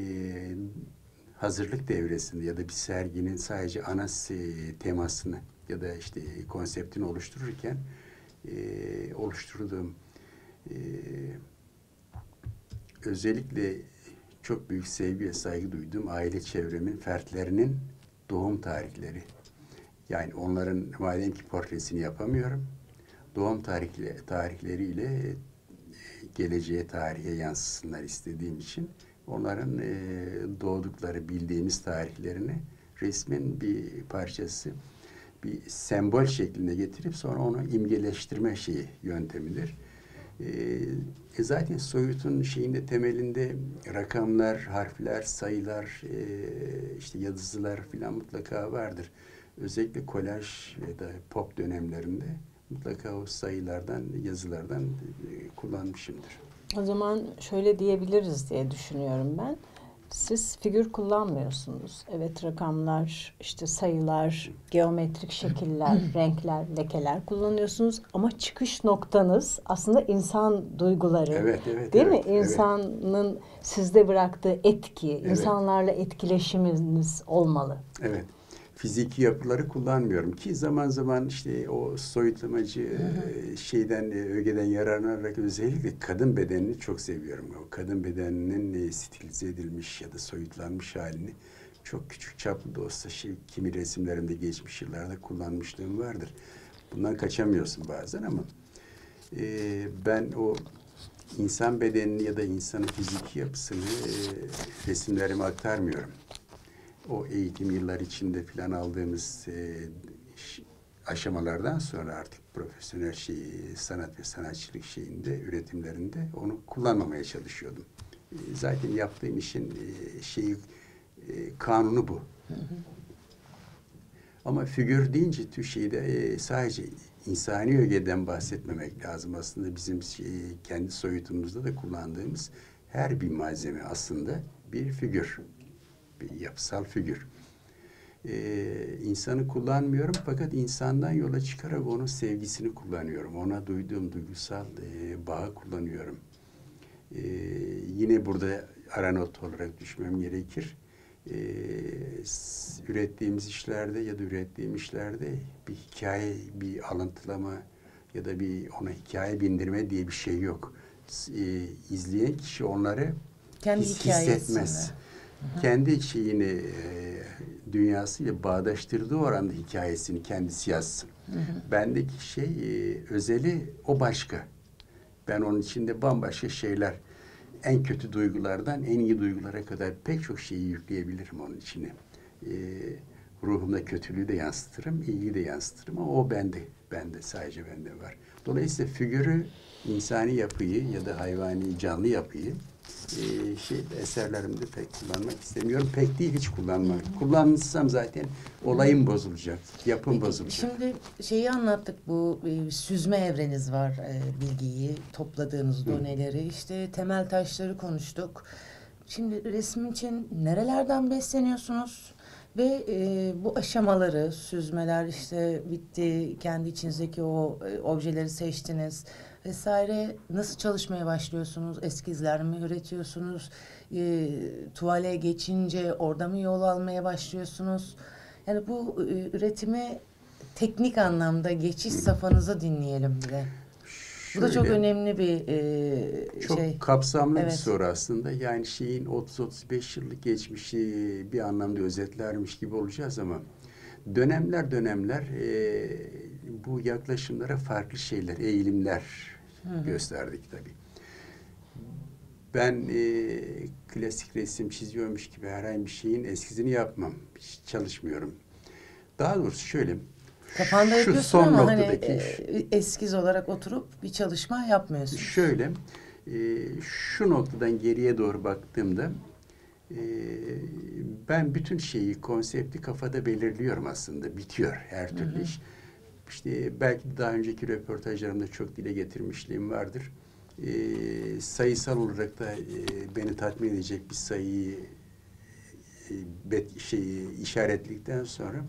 hazırlık devresinde ya da bir serginin sadece ana se- temasını ya da işte konseptini oluştururken e, oluşturduğum e, özellikle çok büyük sevgi ve saygı duyduğum aile çevremin fertlerinin doğum tarihleri. Yani onların madem ki portresini yapamıyorum, doğum tarihleri, tarihleriyle e, geleceğe, tarihe yansısınlar istediğim için onların e, doğdukları bildiğimiz tarihlerini resmin bir parçası, bir sembol şeklinde getirip sonra onu imgeleştirme şeyi yöntemidir. E, zaten soyutun şeyinde temelinde rakamlar, harfler, sayılar, e, işte yazılar filan mutlaka vardır. Özellikle kolaj ya da pop dönemlerinde mutlaka o sayılardan, yazılardan e, kullanmışımdır. O zaman şöyle diyebiliriz diye düşünüyorum ben. Siz figür kullanmıyorsunuz. Evet rakamlar, işte sayılar, geometrik şekiller, renkler, lekeler kullanıyorsunuz. Ama çıkış noktanız aslında insan duyguları. Evet, evet, Değil evet, mi? evet. İnsanın sizde bıraktığı etki, Evet. insanlarla etkileşiminiz olmalı. Evet. Fiziki yapıları kullanmıyorum ki zaman zaman işte o soyutlamacı e, şeyden e, ögeden yararlanarak özellikle kadın bedenini çok seviyorum. O kadın bedeninin e, stilize edilmiş ya da soyutlanmış halini çok küçük çaplı da olsa şey, kimi resimlerimde geçmiş yıllarda kullanmışlığım vardır. Bundan kaçamıyorsun bazen ama e, ben o insan bedenini ya da insanın fiziki yapısını e, resimlerime aktarmıyorum o eğitim yıllar içinde filan aldığımız e, aşamalardan sonra artık profesyonel şey, sanat ve sanatçılık şeyinde, üretimlerinde onu kullanmamaya çalışıyordum. E, zaten yaptığım işin e, şeyi, e, kanunu bu. Ama figür deyince Türkçe'de e, sadece insani ögeden bahsetmemek lazım. Aslında bizim şey, kendi soyutumuzda da kullandığımız her bir malzeme aslında bir figür bir yapısal figür. Ee, insanı kullanmıyorum fakat insandan yola çıkarak onun sevgisini kullanıyorum. Ona duyduğum duygusal e, bağı kullanıyorum. Ee, yine burada aranot olarak düşmem gerekir. Ee, ürettiğimiz işlerde ya da ürettiğim işlerde bir hikaye, bir alıntılama ya da bir ona hikaye bindirme diye bir şey yok. S- e, izleyen kişi onları Kendi his- hikayesini. Kendi şeyini e, dünyasıyla bağdaştırdığı oranda hikayesini kendisi yazsın. Bendeki şey e, özeli o başka. Ben onun içinde bambaşka şeyler en kötü duygulardan en iyi duygulara kadar pek çok şeyi yükleyebilirim onun içine. E, ruhumda kötülüğü de yansıtırım, iyiyi de yansıtırım ama o bende. Bende sadece bende var. Dolayısıyla figürü, insani yapıyı ya da hayvani canlı yapıyı e, şey eserlerimde pek kullanmak istemiyorum. Pek değil hiç kullanmak. Kullanırsam zaten olayım bozulacak, yapım Peki, bozulacak. Şimdi şeyi anlattık bu e, süzme evreniz var e, bilgiyi topladığınız doneleri işte temel taşları konuştuk. Şimdi resim için nerelerden besleniyorsunuz ve e, bu aşamaları süzmeler işte bitti kendi içinizdeki o e, objeleri seçtiniz vesaire nasıl çalışmaya başlıyorsunuz eskizler mi üretiyorsunuz e, tuvale geçince orada mı yol almaya başlıyorsunuz yani bu e, üretimi teknik anlamda geçiş safhanızı dinleyelim bir de. Bu da çok Şöyle, önemli bir e, Çok şey. kapsamlı bir Evet. soru aslında. Yani şeyin 30-35 yıllık geçmişi bir anlamda özetlermiş gibi olacağız ama dönemler dönemler e, bu yaklaşımlara farklı şeyler, eğilimler gösterdik tabii. Ben e, klasik resim çiziyormuş gibi herhangi bir şeyin eskizini yapmam. Hiç çalışmıyorum. Daha doğrusu şöyle. Kafanda şu son ama hani noktadaki e, eskiz olarak oturup bir çalışma yapmıyorsun. Şöyle, e, şu noktadan geriye doğru baktığımda e, ben bütün şeyi, konsepti kafada belirliyorum aslında. Bitiyor her türlü iş. İşte belki daha önceki röportajlarımda çok dile getirmişliğim vardır. E, sayısal olarak da e, beni tatmin edecek bir sayıyı e, bet, şeyi işaretledikten sonra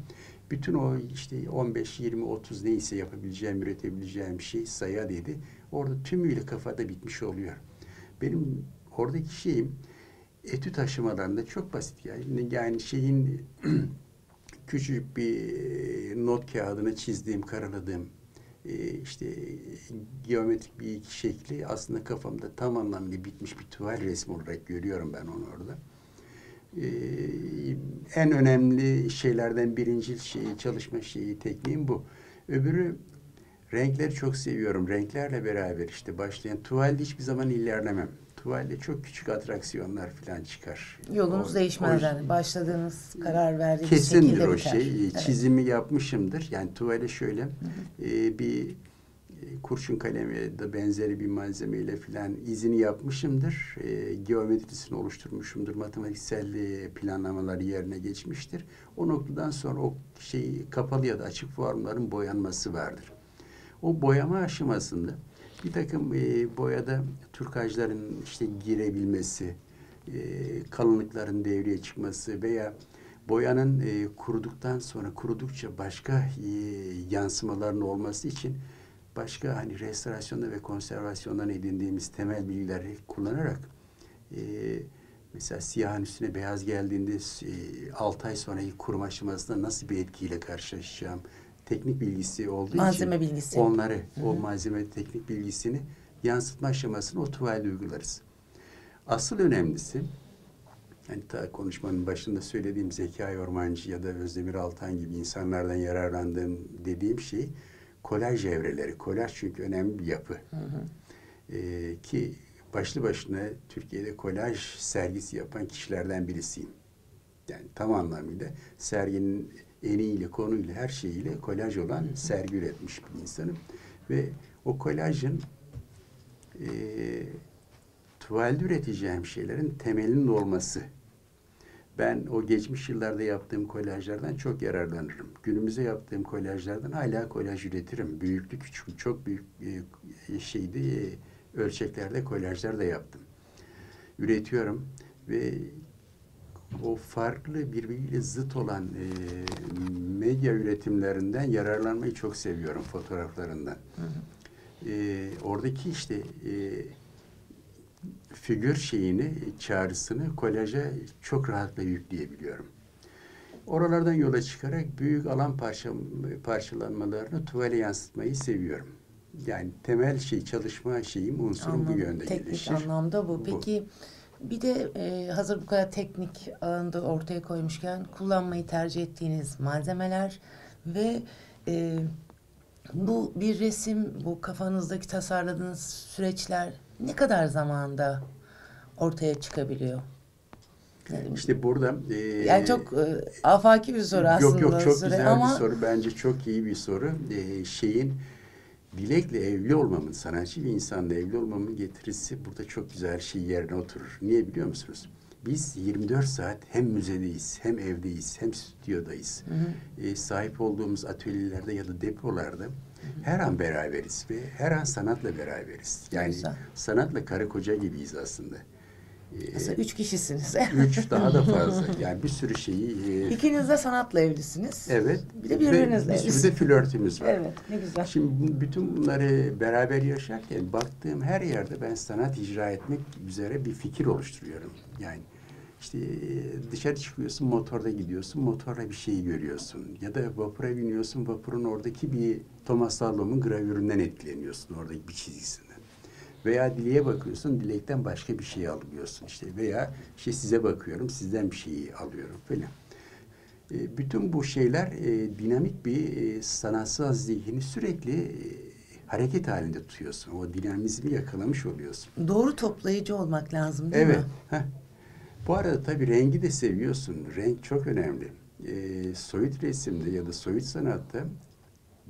bütün o işte 15, 20, 30 neyse yapabileceğim, üretebileceğim şey sayı dedi. Orada tümüyle kafada bitmiş oluyor. Benim oradaki şeyim etüt aşamalarında çok basit yani. Yani şeyin küçük bir not kağıdına çizdiğim, karaladığım e, işte geometrik bir iki şekli aslında kafamda tam anlamıyla bitmiş bir tuval resmi olarak görüyorum ben onu orada. Ee, en önemli şeylerden birinci şeyi, çalışma şeyi, tekniğim bu. Öbürü renkleri çok seviyorum. Renklerle beraber işte başlayan tuvalde hiçbir zaman ilerlemem. Tuvalde çok küçük atraksiyonlar falan çıkar. Yolunuz O- değişmez o- yani. Başladığınız, karar verdiğiniz Kesindir şekilde o biter. şey. Evet. Çizimi yapmışımdır. Yani tuvale şöyle e, bir e, kurşun kalemi da benzeri bir malzemeyle filan izini yapmışımdır. E, geometrisini oluşturmuşumdur. Matematiksel e, planlamaları yerine geçmiştir. O noktadan sonra o şey kapalı ya da açık formların boyanması vardır. O boyama aşamasında bir takım e, boyada turkajların işte girebilmesi, e, kalınlıkların devreye çıkması veya boyanın e, kuruduktan sonra kurudukça başka e, yansımaların olması için başka hani restorasyonda ve konservasyondan edindiğimiz temel bilgileri kullanarak e, mesela siyahın üstüne beyaz geldiğinde e, 6 ay sonraki kurum aşamasında nasıl bir etkiyle karşılaşacağım teknik bilgisi olduğu Malzeme için bilgisi. onları o malzeme teknik bilgisini yansıtma aşamasını o tuvalde uygularız. Asıl önemlisi hani ta konuşmanın başında söylediğim Zekai Ormancı ya da Özdemir Altan gibi insanlardan yararlandığım dediğim şey kolaj evreleri. Kolaj çünkü önemli bir yapı. Ee, ki başlı başına Türkiye'de kolaj sergisi yapan kişilerden birisiyim. Yani tam anlamıyla serginin eniyle, konuyla, her şeyiyle kolaj olan sergi üretmiş bir insanım. Ve o kolajın e, tuvalde üreteceğim şeylerin temelinin olması. Ben o geçmiş yıllarda yaptığım kolajlardan çok yararlanırım. Günümüzde yaptığım kolajlardan hala kolaj üretirim. Büyüklü küçük çok büyük e, şeydi e, ölçeklerde kolajlar da yaptım. Üretiyorum ve o farklı birbiriyle zıt olan e, medya üretimlerinden yararlanmayı çok seviyorum fotoğraflarından. E, oradaki işte e, figür şeyini, çağrısını kolaja çok rahatla yükleyebiliyorum. Oralardan yola çıkarak büyük alan parça, parçalanmalarını tuvale yansıtmayı seviyorum. Yani temel şey çalışma şeyim unsurum bu Anladım. yönde Teknik gelişir. anlamda bu. Bu. Bir de e, hazır bu kadar teknik alanda ortaya koymuşken kullanmayı tercih ettiğiniz malzemeler ve e, bu bir resim, bu kafanızdaki tasarladığınız süreçler ne kadar zamanda ortaya çıkabiliyor? Bileyim, İşte burada e, yani çok e, afaki bir soru aslında. Yok yok çok süre güzel ama bir soru. Bence çok iyi bir soru. Ee, şeyin Dilek'le evli olmamın, sanatçı bir insanla evli olmamın getirisi burada çok güzel şey yerine oturur. Niye biliyor musunuz? Biz 24 saat hem müzedeyiz, hem evdeyiz, hem stüdyodayız. Ee, sahip olduğumuz atölyelerde ya da depolarda her an beraberiz ve her an sanatla beraberiz. Yani Güzel. sanatla karı koca gibiyiz aslında. Mesela üç kişisiniz. üç daha da fazla. Yani bir sürü şeyi e, İkiniz de sanatla evlisiniz. Evet. Bir de birbirinizle Bir sürü evlisiniz. de flörtümüz var. Evet, ne güzel. Şimdi bütün bunları beraber yaşarken baktığım her yerde ben sanat icra etmek üzere bir fikir oluşturuyorum. Yani işte e, dışarı çıkıyorsun, motorda gidiyorsun, motorla bir şeyi görüyorsun. Ya da vapura biniyorsun, vapurun oradaki bir Thomas Sallom'un gravüründen etkileniyorsun, oradaki bir çizgisinden. Veya dileğe bakıyorsun, dilekten başka bir şey alıyorsun işte. Veya işte size bakıyorum, sizden bir şeyi alıyorum falan. E, bütün bu şeyler e, dinamik bir e, sanatsal zihni sürekli e, hareket halinde tutuyorsun. O dinamizmi yakalamış oluyorsun. Doğru toplayıcı olmak lazım değil evet. mi? heh. Bu arada tabii rengi de seviyorsun. Renk çok önemli. E, soyut resimde ya da soyut sanatta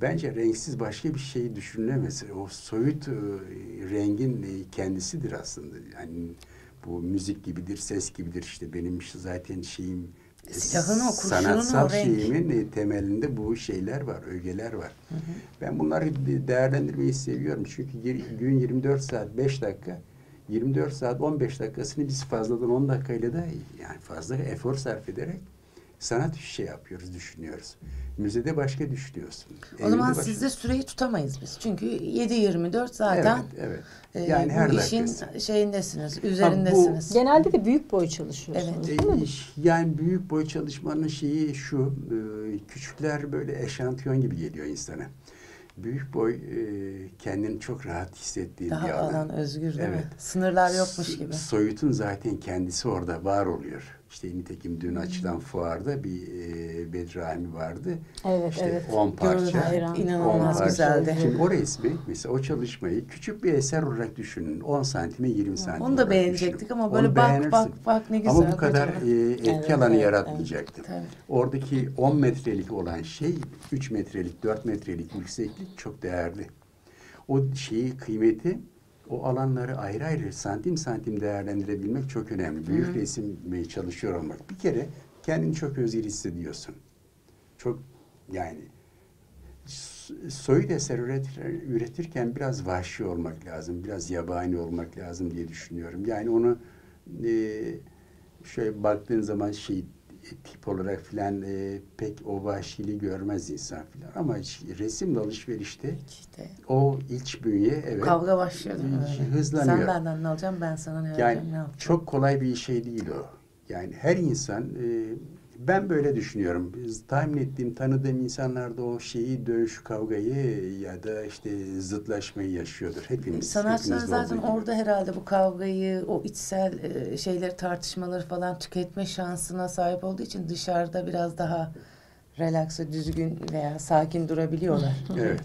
bence renksiz başka bir şey düşünülemez. O soyut e, rengin e, kendisidir aslında. Yani bu müzik gibidir, ses gibidir. İşte benim işte zaten şeyim e, Silahın o, sanatsal o renk. şeyimin e, temelinde bu şeyler var, ögeler var. Ben bunları de- değerlendirmeyi seviyorum. Çünkü gün 24 saat 5 dakika 24 saat 15 dakikasını biz fazladan 10 dakikayla da yani fazla efor sarf ederek sanat şey yapıyoruz, düşünüyoruz. Müzede başka düşünüyorsun. O zaman başka- sizde süreyi tutamayız biz. Çünkü 7-24 zaten Evet, evet. e, Yani her bu işin dakikası. şeyindesiniz, üzerindesiniz. Genelde de büyük boy çalışıyorsunuz Evet. değil mi? E, Yani büyük boy çalışmanın şeyi şu, e, küçükler böyle eşantiyon gibi geliyor insana. Büyük boy e, kendini çok rahat hissettiği Daha bir alan. alan özgür değil mi? Evet. Sınırlar yokmuş gibi. Soyutun zaten kendisi orada var oluyor. İşte nitekim dün açılan fuarda bir e, Bedrami vardı. Evet, işte evet. 10 parça. İnanılmaz on parça. güzeldi. Şimdi o resmi, mesela o çalışmayı küçük bir eser olarak düşünün. 10 santime 20 santim Onu da beğenecektik düşünün. ama Onu böyle bak beğenirsin. bak bak ne güzel. Ama bu kadar e, etki Evet, alanı evet, yaratmayacaktı. Tabii. Oradaki 10 metrelik olan şey 3 metrelik, 4 metrelik yükseklik çok değerli. O şeyi, kıymeti, o alanları ayrı ayrı santim santim değerlendirebilmek çok önemli. Büyük resim çalışıyor olmak. Bir kere kendini çok özgür hissediyorsun. Çok yani soyut eser üretir, üretirken biraz vahşi olmak lazım, biraz yabani olmak lazım diye düşünüyorum. Yani onu e, şöyle baktığın zaman şey tip olarak filan e, pek o vahşiliği görmez insan filan. Ama resimle alışverişte İşte o iç bünye evet kavga öyle? hızlanıyor. Sen benden ne alacaksın ben sana ne Yani vereceğim ne yapacağım. çok kolay bir şey değil o. Yani her insan e, ben böyle düşünüyorum. Biz tahmin ettiğim, tanıdığım insanlarda o şeyi, dövüş, kavgayı ya da işte zıtlaşmayı yaşıyordur. Hepimiz. Sanatçılar zaten gibi. orada herhalde bu kavgayı, o içsel e, şeyleri, tartışmaları falan tüketme şansına sahip olduğu için dışarıda biraz daha relakse, düzgün veya sakin durabiliyorlar. Evet.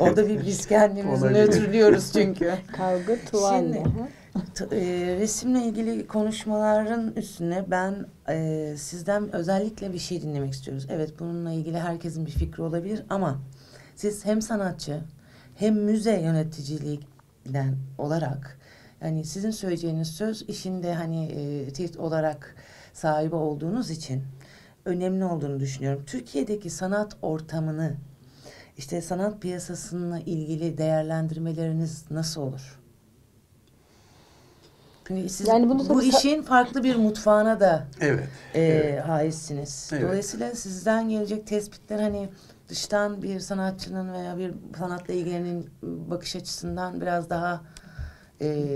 Orada bir biz kendimizi nötrlüyoruz çünkü. Kavga tuvalle. Şimdi- e, resimle ilgili konuşmaların üstüne ben e, sizden özellikle bir şey dinlemek istiyoruz. Evet bununla ilgili herkesin bir fikri olabilir ama siz hem sanatçı hem müze yöneticiliğinden olarak yani sizin söyleyeceğiniz söz işinde hani e, teyit olarak sahibi olduğunuz için önemli olduğunu düşünüyorum. Türkiye'deki sanat ortamını işte sanat piyasasıyla ilgili değerlendirmeleriniz nasıl olur? Çünkü siz Yani bunu bu işin farklı bir mutfağına da Evet. e, evet. haizsiniz. Evet. Dolayısıyla sizden gelecek tespitler hani dıştan bir sanatçının veya bir sanatla ilgilenin bakış açısından biraz daha e,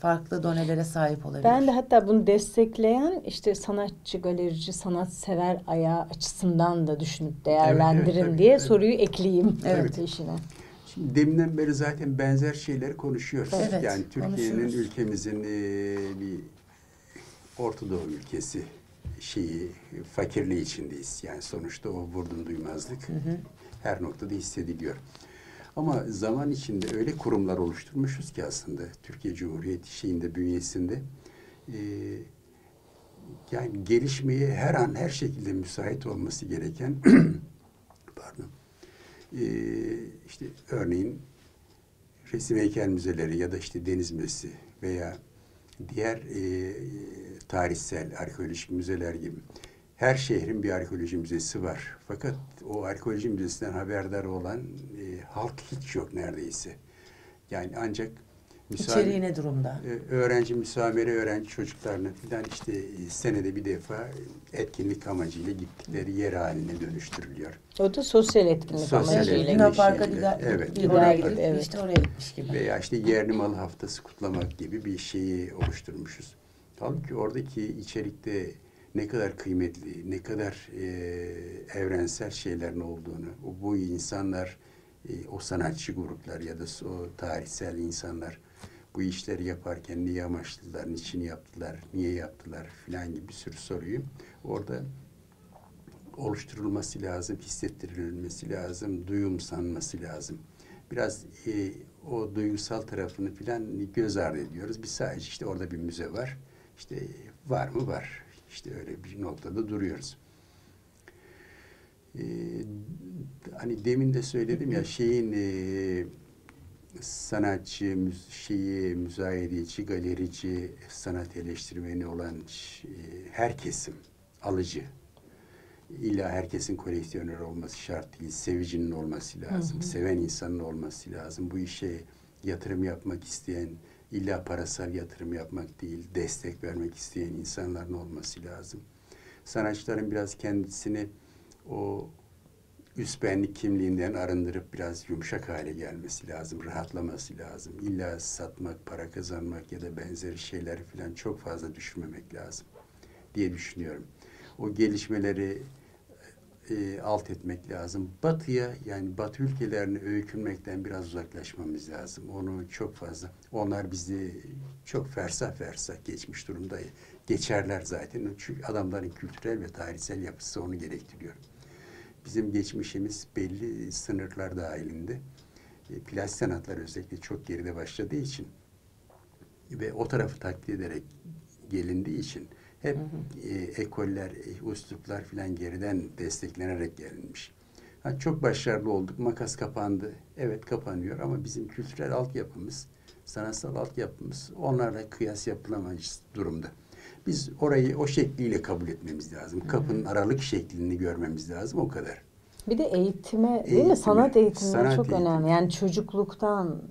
farklı donelere sahip olabilir. Ben de hatta bunu destekleyen işte sanatçı, galerici, sanatsever ayağı açısından da düşünüp değerlendirin evet, tabii, diye tabii. soruyu ekleyeyim Evet. işine. Şimdi deminden beri zaten benzer şeyleri konuşuyoruz. Evet, yani Türkiye'nin, ülkemizin e, bir Orta Doğu ülkesi şeyi fakirliği içindeyiz. Yani sonuçta o vurdum duymazlık her noktada hissediliyor. Ama zaman içinde öyle kurumlar oluşturmuşuz ki aslında Türkiye Cumhuriyeti şeyinde bünyesinde e, yani gelişmeye her an her şekilde müsait olması gereken pardon e, işte örneğin resim heykel müzeleri ya da işte deniz müzesi veya diğer e, tarihsel arkeolojik müzeler gibi her şehrin bir arkeoloji müzesi var. Fakat o arkeoloji müzesinden haberdar olan e, halk hiç yok neredeyse. Yani ancak müsaade- İçeriği ne durumda? e, öğrenci müsamere öğrenci çocuklarına filan işte e, senede bir defa etkinlik amacıyla gittikleri yer haline dönüştürülüyor. O da sosyal etkinlik Sosyal amacıyla. etkinlik. Luna Park'a gider, evet. bir Luna oraya Park, gidip evet. işte oraya gitmiş gibi. Veya işte yerli mal haftası kutlamak gibi bir şeyi oluşturmuşuz. Halbuki oradaki içerikte ne kadar kıymetli, ne kadar e, evrensel şeylerin olduğunu, bu insanlar, e, o sanatçı gruplar ya da o tarihsel insanlar bu işleri yaparken niye amaçlılar, niçin yaptılar, niye yaptılar filan gibi bir sürü soruyu orada oluşturulması lazım, hissettirilmesi lazım, duyumsanması lazım. Biraz e, o duygusal tarafını filan göz ardı ediyoruz. Biz sadece işte orada bir müze var. İşte var mı var. İşte öyle bir noktada duruyoruz. E, hani demin de söyledim ya şeyin e, sanatçı, şeyi, müzayedeci, galerici, sanat eleştirmeni olan e, her kesim alıcı. İlla herkesin koleksiyoner olması şart değil. Sevicinin olması lazım. Seven insanın olması lazım. Bu işe yatırım yapmak isteyen, illa parasal yatırım yapmak değil, destek vermek isteyen insanların olması lazım. Sanatçıların biraz kendisini o üst benlik kimliğinden arındırıp biraz yumuşak hale gelmesi lazım, rahatlaması lazım. İlla satmak, para kazanmak ya da benzeri şeyler falan çok fazla düşürmemek lazım diye düşünüyorum. O gelişmeleri e, alt etmek lazım. Batıya yani Batı ülkelerine öykünmekten biraz uzaklaşmamız lazım. Onu çok fazla. Onlar bizi çok fersah fersah geçmiş durumda. Geçerler zaten. Çünkü adamların kültürel ve tarihsel yapısı onu gerektiriyor. Bizim geçmişimiz belli sınırlar dahilinde. E, plastik sanatlar özellikle çok geride başladığı için ve o tarafı taklit ederek gelindiği için hep e, ekoller, e, üsluplar filan geriden desteklenerek gelinmiş. Ha, çok başarılı olduk. Makas kapandı. Evet kapanıyor ama bizim kültürel altyapımız, sanatsal altyapımız onlarla kıyas yapılamayız durumda. Biz orayı o şekliyle kabul etmemiz lazım. Kapının aralık şeklini görmemiz lazım o kadar. Bir de eğitime değil mi? Eğitime, Sanat eğitimi sanat çok eğitimi. önemli. Yani çocukluktan,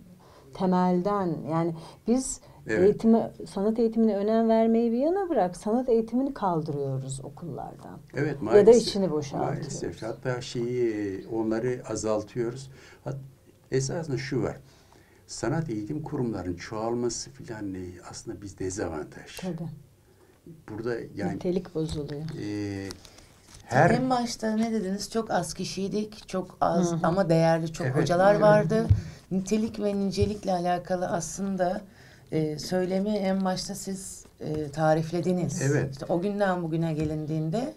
temelden yani biz Evet. eğitime, sanat eğitimine önem vermeyi bir yana bırak sanat eğitimini kaldırıyoruz okullardan. Evet Ya da maalesef. içini boşaltıyoruz. Maalesef. Hatta şeyi onları azaltıyoruz. Hat, esasında şu var. Sanat eğitim kurumlarının çoğalması filan aslında biz dezavantaj. Tabii. Burada yani Nitelik bozuluyor. e, her En başta ne dediniz? Çok az kişiydik, çok az Hı hı. ama değerli çok Evet, hocalar evet. vardı. Nitelik ve nicelikle alakalı aslında e, söylemi en başta siz e, tariflediniz. Evet. İşte o günden bugüne gelindiğinde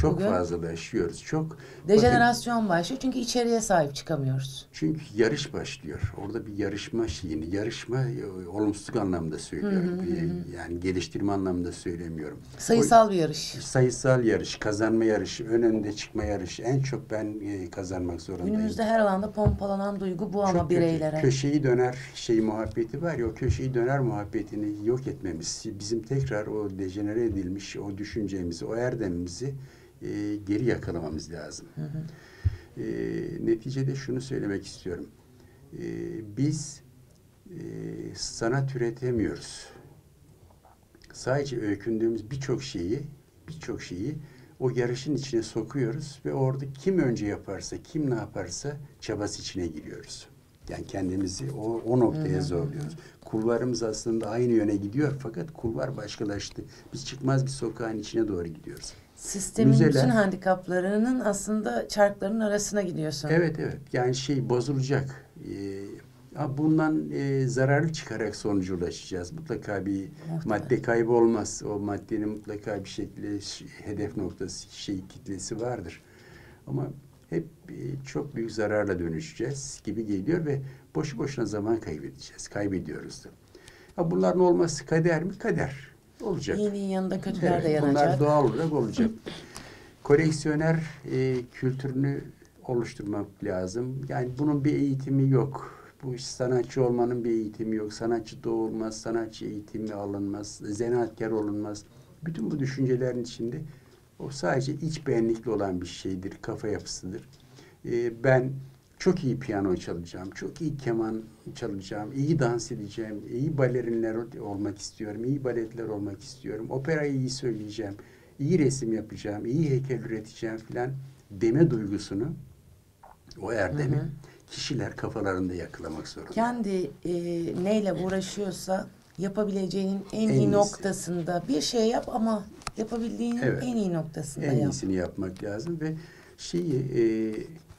çok bugün fazlalaşıyoruz. Çok bakın, dejenerasyon başlıyor çünkü içeriye sahip çıkamıyoruz. çünkü yarış başlıyor. Orada bir yarışma şeyini, yarışma e, olumsuzluk anlamda söylüyorum. E, Yani geliştirme anlamda söylemiyorum. Sayısal bir yarış. sayısal yarış, kazanma yarışı, ön önde çıkma yarışı en çok ben e, kazanmak zorundayım. Günümüzde her alanda pompalanan duygu bu ama Çok kötü. bireylere. Köşeyi döner şey muhabbeti var ya o köşeyi döner muhabbetini yok etmemiz. Bizim tekrar o dejenere edilmiş o düşüncemizi, o erdemimizi e, geri yakalamamız lazım. E, neticede şunu söylemek istiyorum. E, biz e, sanat üretemiyoruz. Sadece öykündüğümüz birçok şeyi, birçok şeyi o yarışın içine sokuyoruz ve orada kim önce yaparsa, kim ne yaparsa çabası içine giriyoruz. Yani kendimizi o, o noktaya zorluyoruz. Kulvarımız aslında aynı yöne gidiyor fakat kulvar başkalaştı. Biz çıkmaz bir sokağın içine doğru gidiyoruz. Sistemin Müzeler- bütün handikaplarının aslında çarkların arasına gidiyorsun. Evet evet yani şey bozulacak. Ee, bundan e, zararlı çıkarak sonuca ulaşacağız. Mutlaka bir Muhtemelen. madde kaybı olmaz. O maddenin mutlaka bir şekilde hedef noktası, şey kitlesi vardır. Ama hep e, çok büyük zararla dönüşeceğiz gibi geliyor ve boşu boşuna zaman kaybedeceğiz. Kaybediyoruz da. Ha, bunların olması kader mi? Kader. Olacak. İyiliğin yanında kötüler de Evet, yanacak. Bunlar doğal olarak olacak. Koleksiyoner e, kültürünü oluşturmak lazım. Yani bunun bir eğitimi yok. Bu iş sanatçı olmanın bir eğitimi yok. Sanatçı doğulmaz, sanatçı eğitimi alınmaz, zanaatkar olunmaz. Bütün bu düşüncelerin içinde o sadece iç benlikli olan bir şeydir, kafa yapısıdır. E, ben çok iyi piyano çalacağım, çok iyi keman çalacağım, iyi dans edeceğim, iyi balerinler olmak istiyorum, iyi baletler olmak istiyorum, operayı iyi söyleyeceğim, iyi resim yapacağım, iyi heykel üreteceğim filan deme duygusunu, o erdemi Hı hı. kişiler kafalarında yakalamak zorunda. Kendi e, neyle uğraşıyorsa yapabileceğinin en, En iyi iyisi. noktasında bir şey yap ama yapabildiğinin Evet. en iyi noktasında en yap. iyisini yapmak lazım ve şeyi e,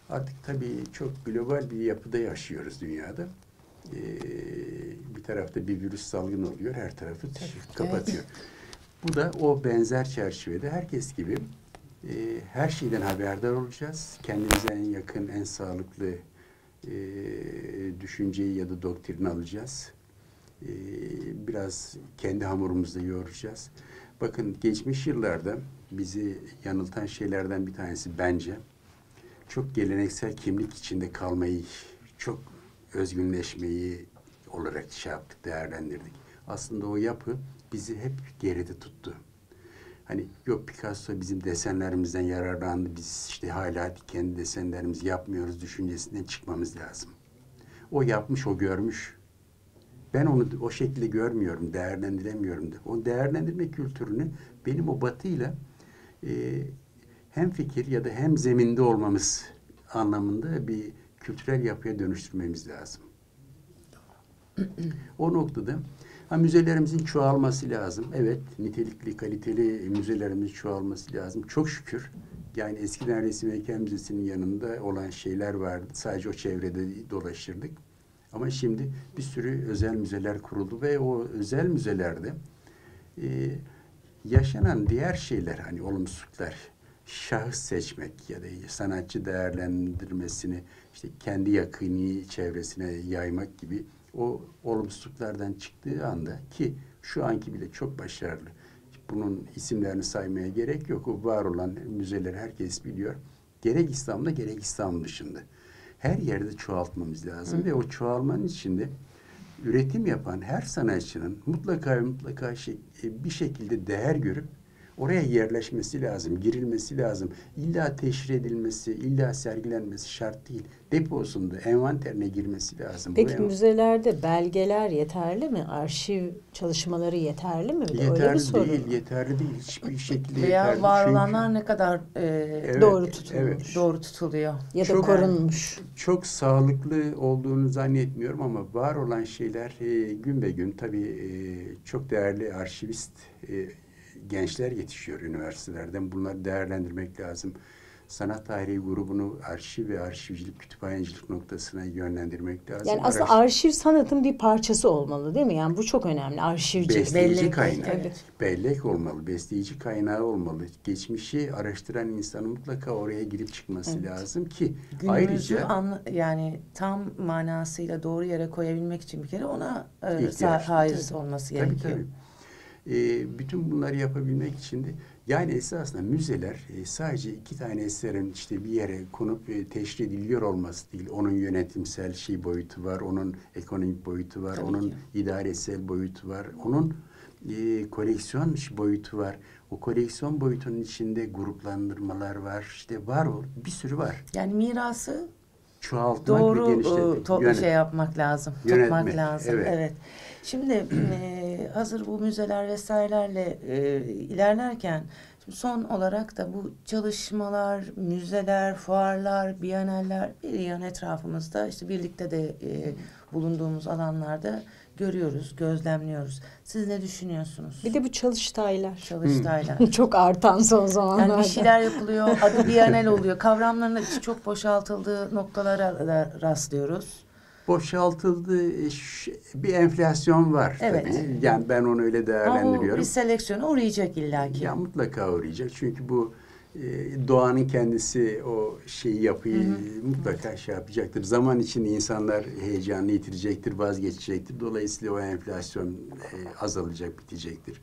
artık tabii çok global bir yapıda yaşıyoruz dünyada. E, bir tarafta bir virüs salgın oluyor, her tarafı kapatıyor. Bu da o benzer çerçevede herkes gibi e, her şeyden haberdar olacağız. Kendimize en yakın, en sağlıklı e, düşünceyi ya da doktrini alacağız. E, biraz kendi hamurumuzda yoğuracağız. Bakın geçmiş yıllarda bizi yanıltan şeylerden bir tanesi bence çok geleneksel kimlik içinde kalmayı, çok özgünleşmeyi olarak şey yaptık, değerlendirdik. Aslında o yapı bizi hep geride tuttu. Hani yok Picasso bizim desenlerimizden yararlandı, biz işte hala kendi desenlerimizi yapmıyoruz düşüncesinden çıkmamız lazım. O yapmış, o görmüş. Ben onu o şekilde görmüyorum, değerlendiremiyorum. O değerlendirme kültürünü benim o batıyla e, hem fikir ya da hem zeminde olmamız anlamında bir kültürel yapıya dönüştürmemiz lazım. o noktada ha, müzelerimizin çoğalması lazım. Evet, nitelikli, kaliteli müzelerimizin çoğalması lazım. Çok şükür. Yani eskiden Resim Heykel Müzesi'nin yanında olan şeyler vardı. Sadece o çevrede dolaşırdık. Ama şimdi bir sürü özel müzeler kuruldu ve o özel müzelerde e, yaşanan diğer şeyler hani olumsuzluklar şahıs seçmek ya da sanatçı değerlendirmesini işte kendi yakını çevresine yaymak gibi o olumsuzluklardan çıktığı anda ki şu anki bile çok başarılı. Bunun isimlerini saymaya gerek yok. O var olan müzeleri herkes biliyor. Gerek İslam'da gerek İslam dışında. Her yerde çoğaltmamız lazım ve o çoğalmanın içinde üretim yapan her sanatçının mutlaka mutlaka şey, bir şekilde değer görüp oraya yerleşmesi lazım, girilmesi lazım. İlla teşhir edilmesi, illa sergilenmesi şart değil. Deposunda, envanterine girmesi lazım. Peki Bu müzelerde belgeler yeterli mi? Arşiv çalışmaları yeterli mi? Bir de öyle bir yeterli sorun değil, var. yeterli değil. Hiçbir şekilde Veya yeterli. var Çünkü olanlar ne kadar e, Evet, Doğru tutulmuş. evet. doğru tutuluyor. Ya da Çok- korunmuş. çok sağlıklı olduğunu zannetmiyorum ama var olan şeyler e, gün be gün tabii e, çok değerli arşivist e, gençler yetişiyor üniversitelerden. Bunları değerlendirmek lazım. Sanat tarihi grubunu arşiv ve arşivcilik, kütüphanecilik noktasına yönlendirmek lazım. Yani aslında Araştır- arşiv sanatın bir parçası olmalı değil mi? Yani bu çok önemli. Arşivci. Besleyici Bellek, kaynağı. evet. Bellek olmalı, besleyici kaynağı olmalı. Geçmişi araştıran insanın mutlaka oraya girip çıkması Evet. lazım ki Günümüzü ayrıca anla- yani tam manasıyla doğru yere koyabilmek için bir kere ona e, İhtiyaç. haiz olması Tabii gerekiyor. tabii. Ee, bütün bunları yapabilmek için de yani esasında müzeler e, sadece iki tane eserin işte bir yere konup e, teşhir ediliyor olması değil. Onun yönetimsel şey boyutu var, onun ekonomik boyutu var, Tabii onun ki. idaresel boyutu var, onun e, koleksiyon boyutu var. O koleksiyon boyutunun içinde gruplandırmalar var, işte var o bir sürü var. Yani mirası Çoğaltmak doğru ve e, genişletmek. to- Yönet- şey yapmak lazım, Yönetmek, tutmak lazım. evet. Evet. Şimdi e, hazır bu müzeler vesairelerle e, ilerlerken şimdi son olarak da bu çalışmalar, müzeler, fuarlar, biyaneller bir yan etrafımızda işte birlikte de e, bulunduğumuz alanlarda görüyoruz, gözlemliyoruz. Siz ne düşünüyorsunuz? Bir de bu çalıştaylar. Çalıştaylar. Çok artan son zamanlarda. Yani bir şeyler yapılıyor, adı Biyanel oluyor. Kavramların çok boşaltıldığı noktalara da rastlıyoruz. Boşaltıldı. E, Bir enflasyon var Evet. tabii. Yani ben onu öyle Ama değerlendiriyorum. bir seleksiyona uğrayacak illaki. Ya mutlaka uğrayacak. Çünkü bu e, doğanın kendisi o şeyi yapıyı mutlaka şey yapacaktır. Zaman içinde insanlar heyecanını yitirecektir, vazgeçecektir. Dolayısıyla o enflasyon e, azalacak, bitecektir.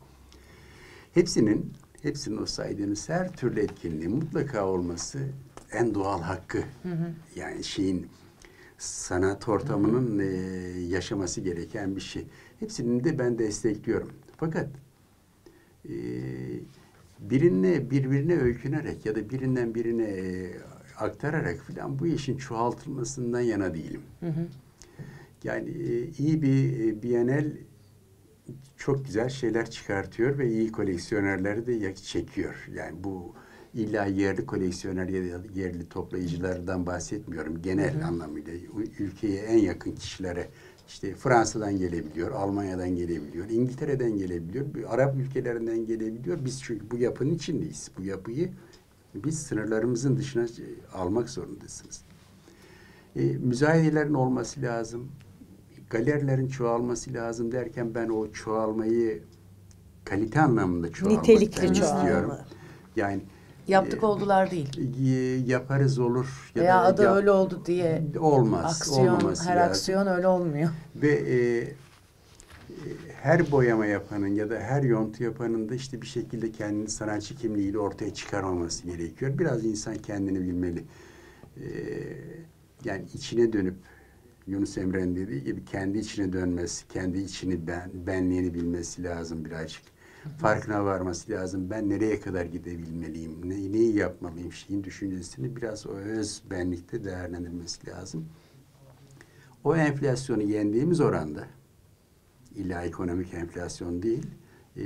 Hepsinin hepsinin o saydığınız her türlü etkinliğin mutlaka olması en doğal hakkı. Yani şeyin sanat ortamının e, yaşaması gereken bir şey. Hepsini de ben destekliyorum. Fakat e, birine birbirine öykünerek ya da birinden birine e, aktararak filan bu işin çoğaltılmasından yana değilim. Yani e, iyi bir e, Bienal çok güzel şeyler çıkartıyor ve iyi koleksiyonerleri de çekiyor. Yani bu illa yerli koleksiyoner ya da yerli toplayıcılardan bahsetmiyorum. Genel anlamıyla u- ülkeye en yakın kişilere işte Fransa'dan gelebiliyor, Almanya'dan gelebiliyor, İngiltere'den gelebiliyor, Arap ülkelerinden gelebiliyor. Biz çünkü bu yapının içindeyiz. Bu yapıyı biz sınırlarımızın dışına e, almak zorundasınız. E, müzayedelerin olması lazım. Galerilerin çoğalması lazım derken ben o çoğalmayı kalite anlamında çoğalmak Nitelikli çoğalma. istiyorum. Yani Yaptık e, oldular değil. y- yaparız olur ya Veya da adı yap- öyle oldu diye olmaz. aksiyon, olmaması her lazım. aksiyon öyle olmuyor. Ve e, e, her boyama yapanın ya da her yontu yapanın da işte bir şekilde kendini sanatçı kimliğiyle ortaya çıkarmaması gerekiyor. Biraz insan kendini bilmeli. E, yani içine dönüp Yunus Emre'nin dediği gibi kendi içine dönmesi, kendi içini ben, benliğini bilmesi lazım birazcık. Farkına varması lazım. Ben nereye kadar gidebilmeliyim, ne, neyi yapmalıyım şeyin düşüncesini biraz o öz benlikte değerlendirmesi lazım. O enflasyonu yendiğimiz oranda, illa ekonomik enflasyon değil, e,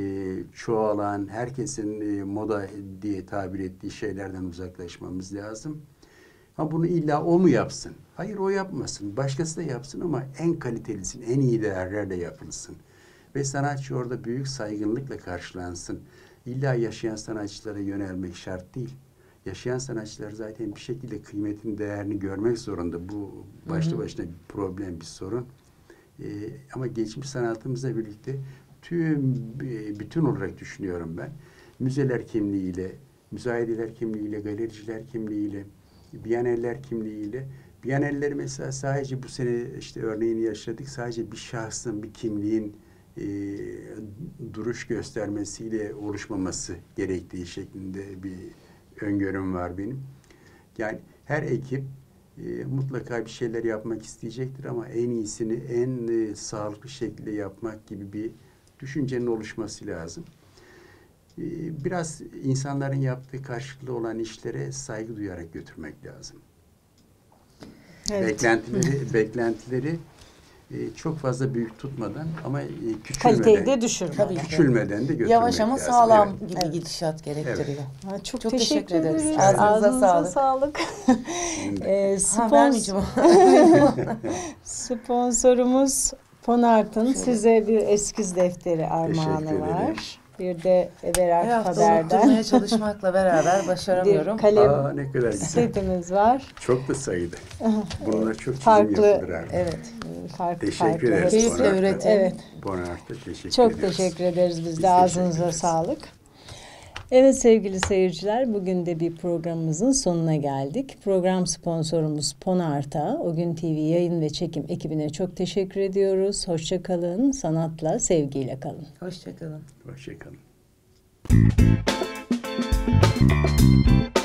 çoğalan, herkesin e, moda diye tabir ettiği şeylerden uzaklaşmamız lazım. Ha bunu illa o mu yapsın? Hayır o yapmasın. Başkası da yapsın ama en kalitelisini, en iyi değerlerle yapılsın. Ve sanatçı orada büyük saygınlıkla karşılansın. İlla yaşayan sanatçılara yönelmek şart değil. Yaşayan sanatçılar zaten bir şekilde kıymetin değerini görmek zorunda. Bu başlı başına bir problem, bir sorun. Ee, ama geçmiş sanatımızla birlikte tüm e, bütün olarak düşünüyorum ben. Müzeler kimliğiyle, müzayedeler kimliğiyle, galericiler kimliğiyle, biyaneller kimliğiyle. Biyaneller mesela sadece bu sene işte örneğini yaşadık. Sadece bir şahsın, bir kimliğin e, duruş göstermesiyle oluşmaması gerektiği şeklinde bir öngörüm var benim. Yani her ekip e, mutlaka bir şeyler yapmak isteyecektir ama en iyisini en e, sağlıklı şekilde yapmak gibi bir düşüncenin oluşması lazım. E, biraz insanların yaptığı karşılıklı olan işlere saygı duyarak götürmek lazım. Evet. Beklentileri beklentileri çok fazla büyük tutmadan ama e, küçülmeden Kaliteyi de düşürmeden. Küçülmeden de götürmek Yavaş ama lazım. sağlam Evet. gibi Evet. gidişat gerektiriyor. Ha, çok, Çok teşekkür, teşekkür ederiz. ederiz. Ağzınıza Ağzınıza sağlık. sağlık. Vermeyeceğim. sponsorumuz Ponart'ın size bir eskiz defteri armağanı Teşekkür ederim. var. Bir de Berak Her hafta Haber'den çalışmakla beraber bir başaramıyorum. kalem Aa, ne kadar güzel. setimiz var. Çok da sayıda. Bunlar çok çizim Farklı- yapılır. Evet. Farklı Teşekkür farklı. ederiz. Keyifle üretim. Evet. Bonart'a teşekkür Çok ediyoruz. teşekkür ederiz biz Biz de ağzınıza ederiz. sağlık. Evet sevgili seyirciler bugün de bir programımızın sonuna geldik. Program sponsorumuz Ponart'a, O Gün TV yayın ve çekim ekibine çok teşekkür ediyoruz. Hoşça kalın, sanatla, sevgiyle kalın. Hoşçakalın. Hoşçakalın. Thank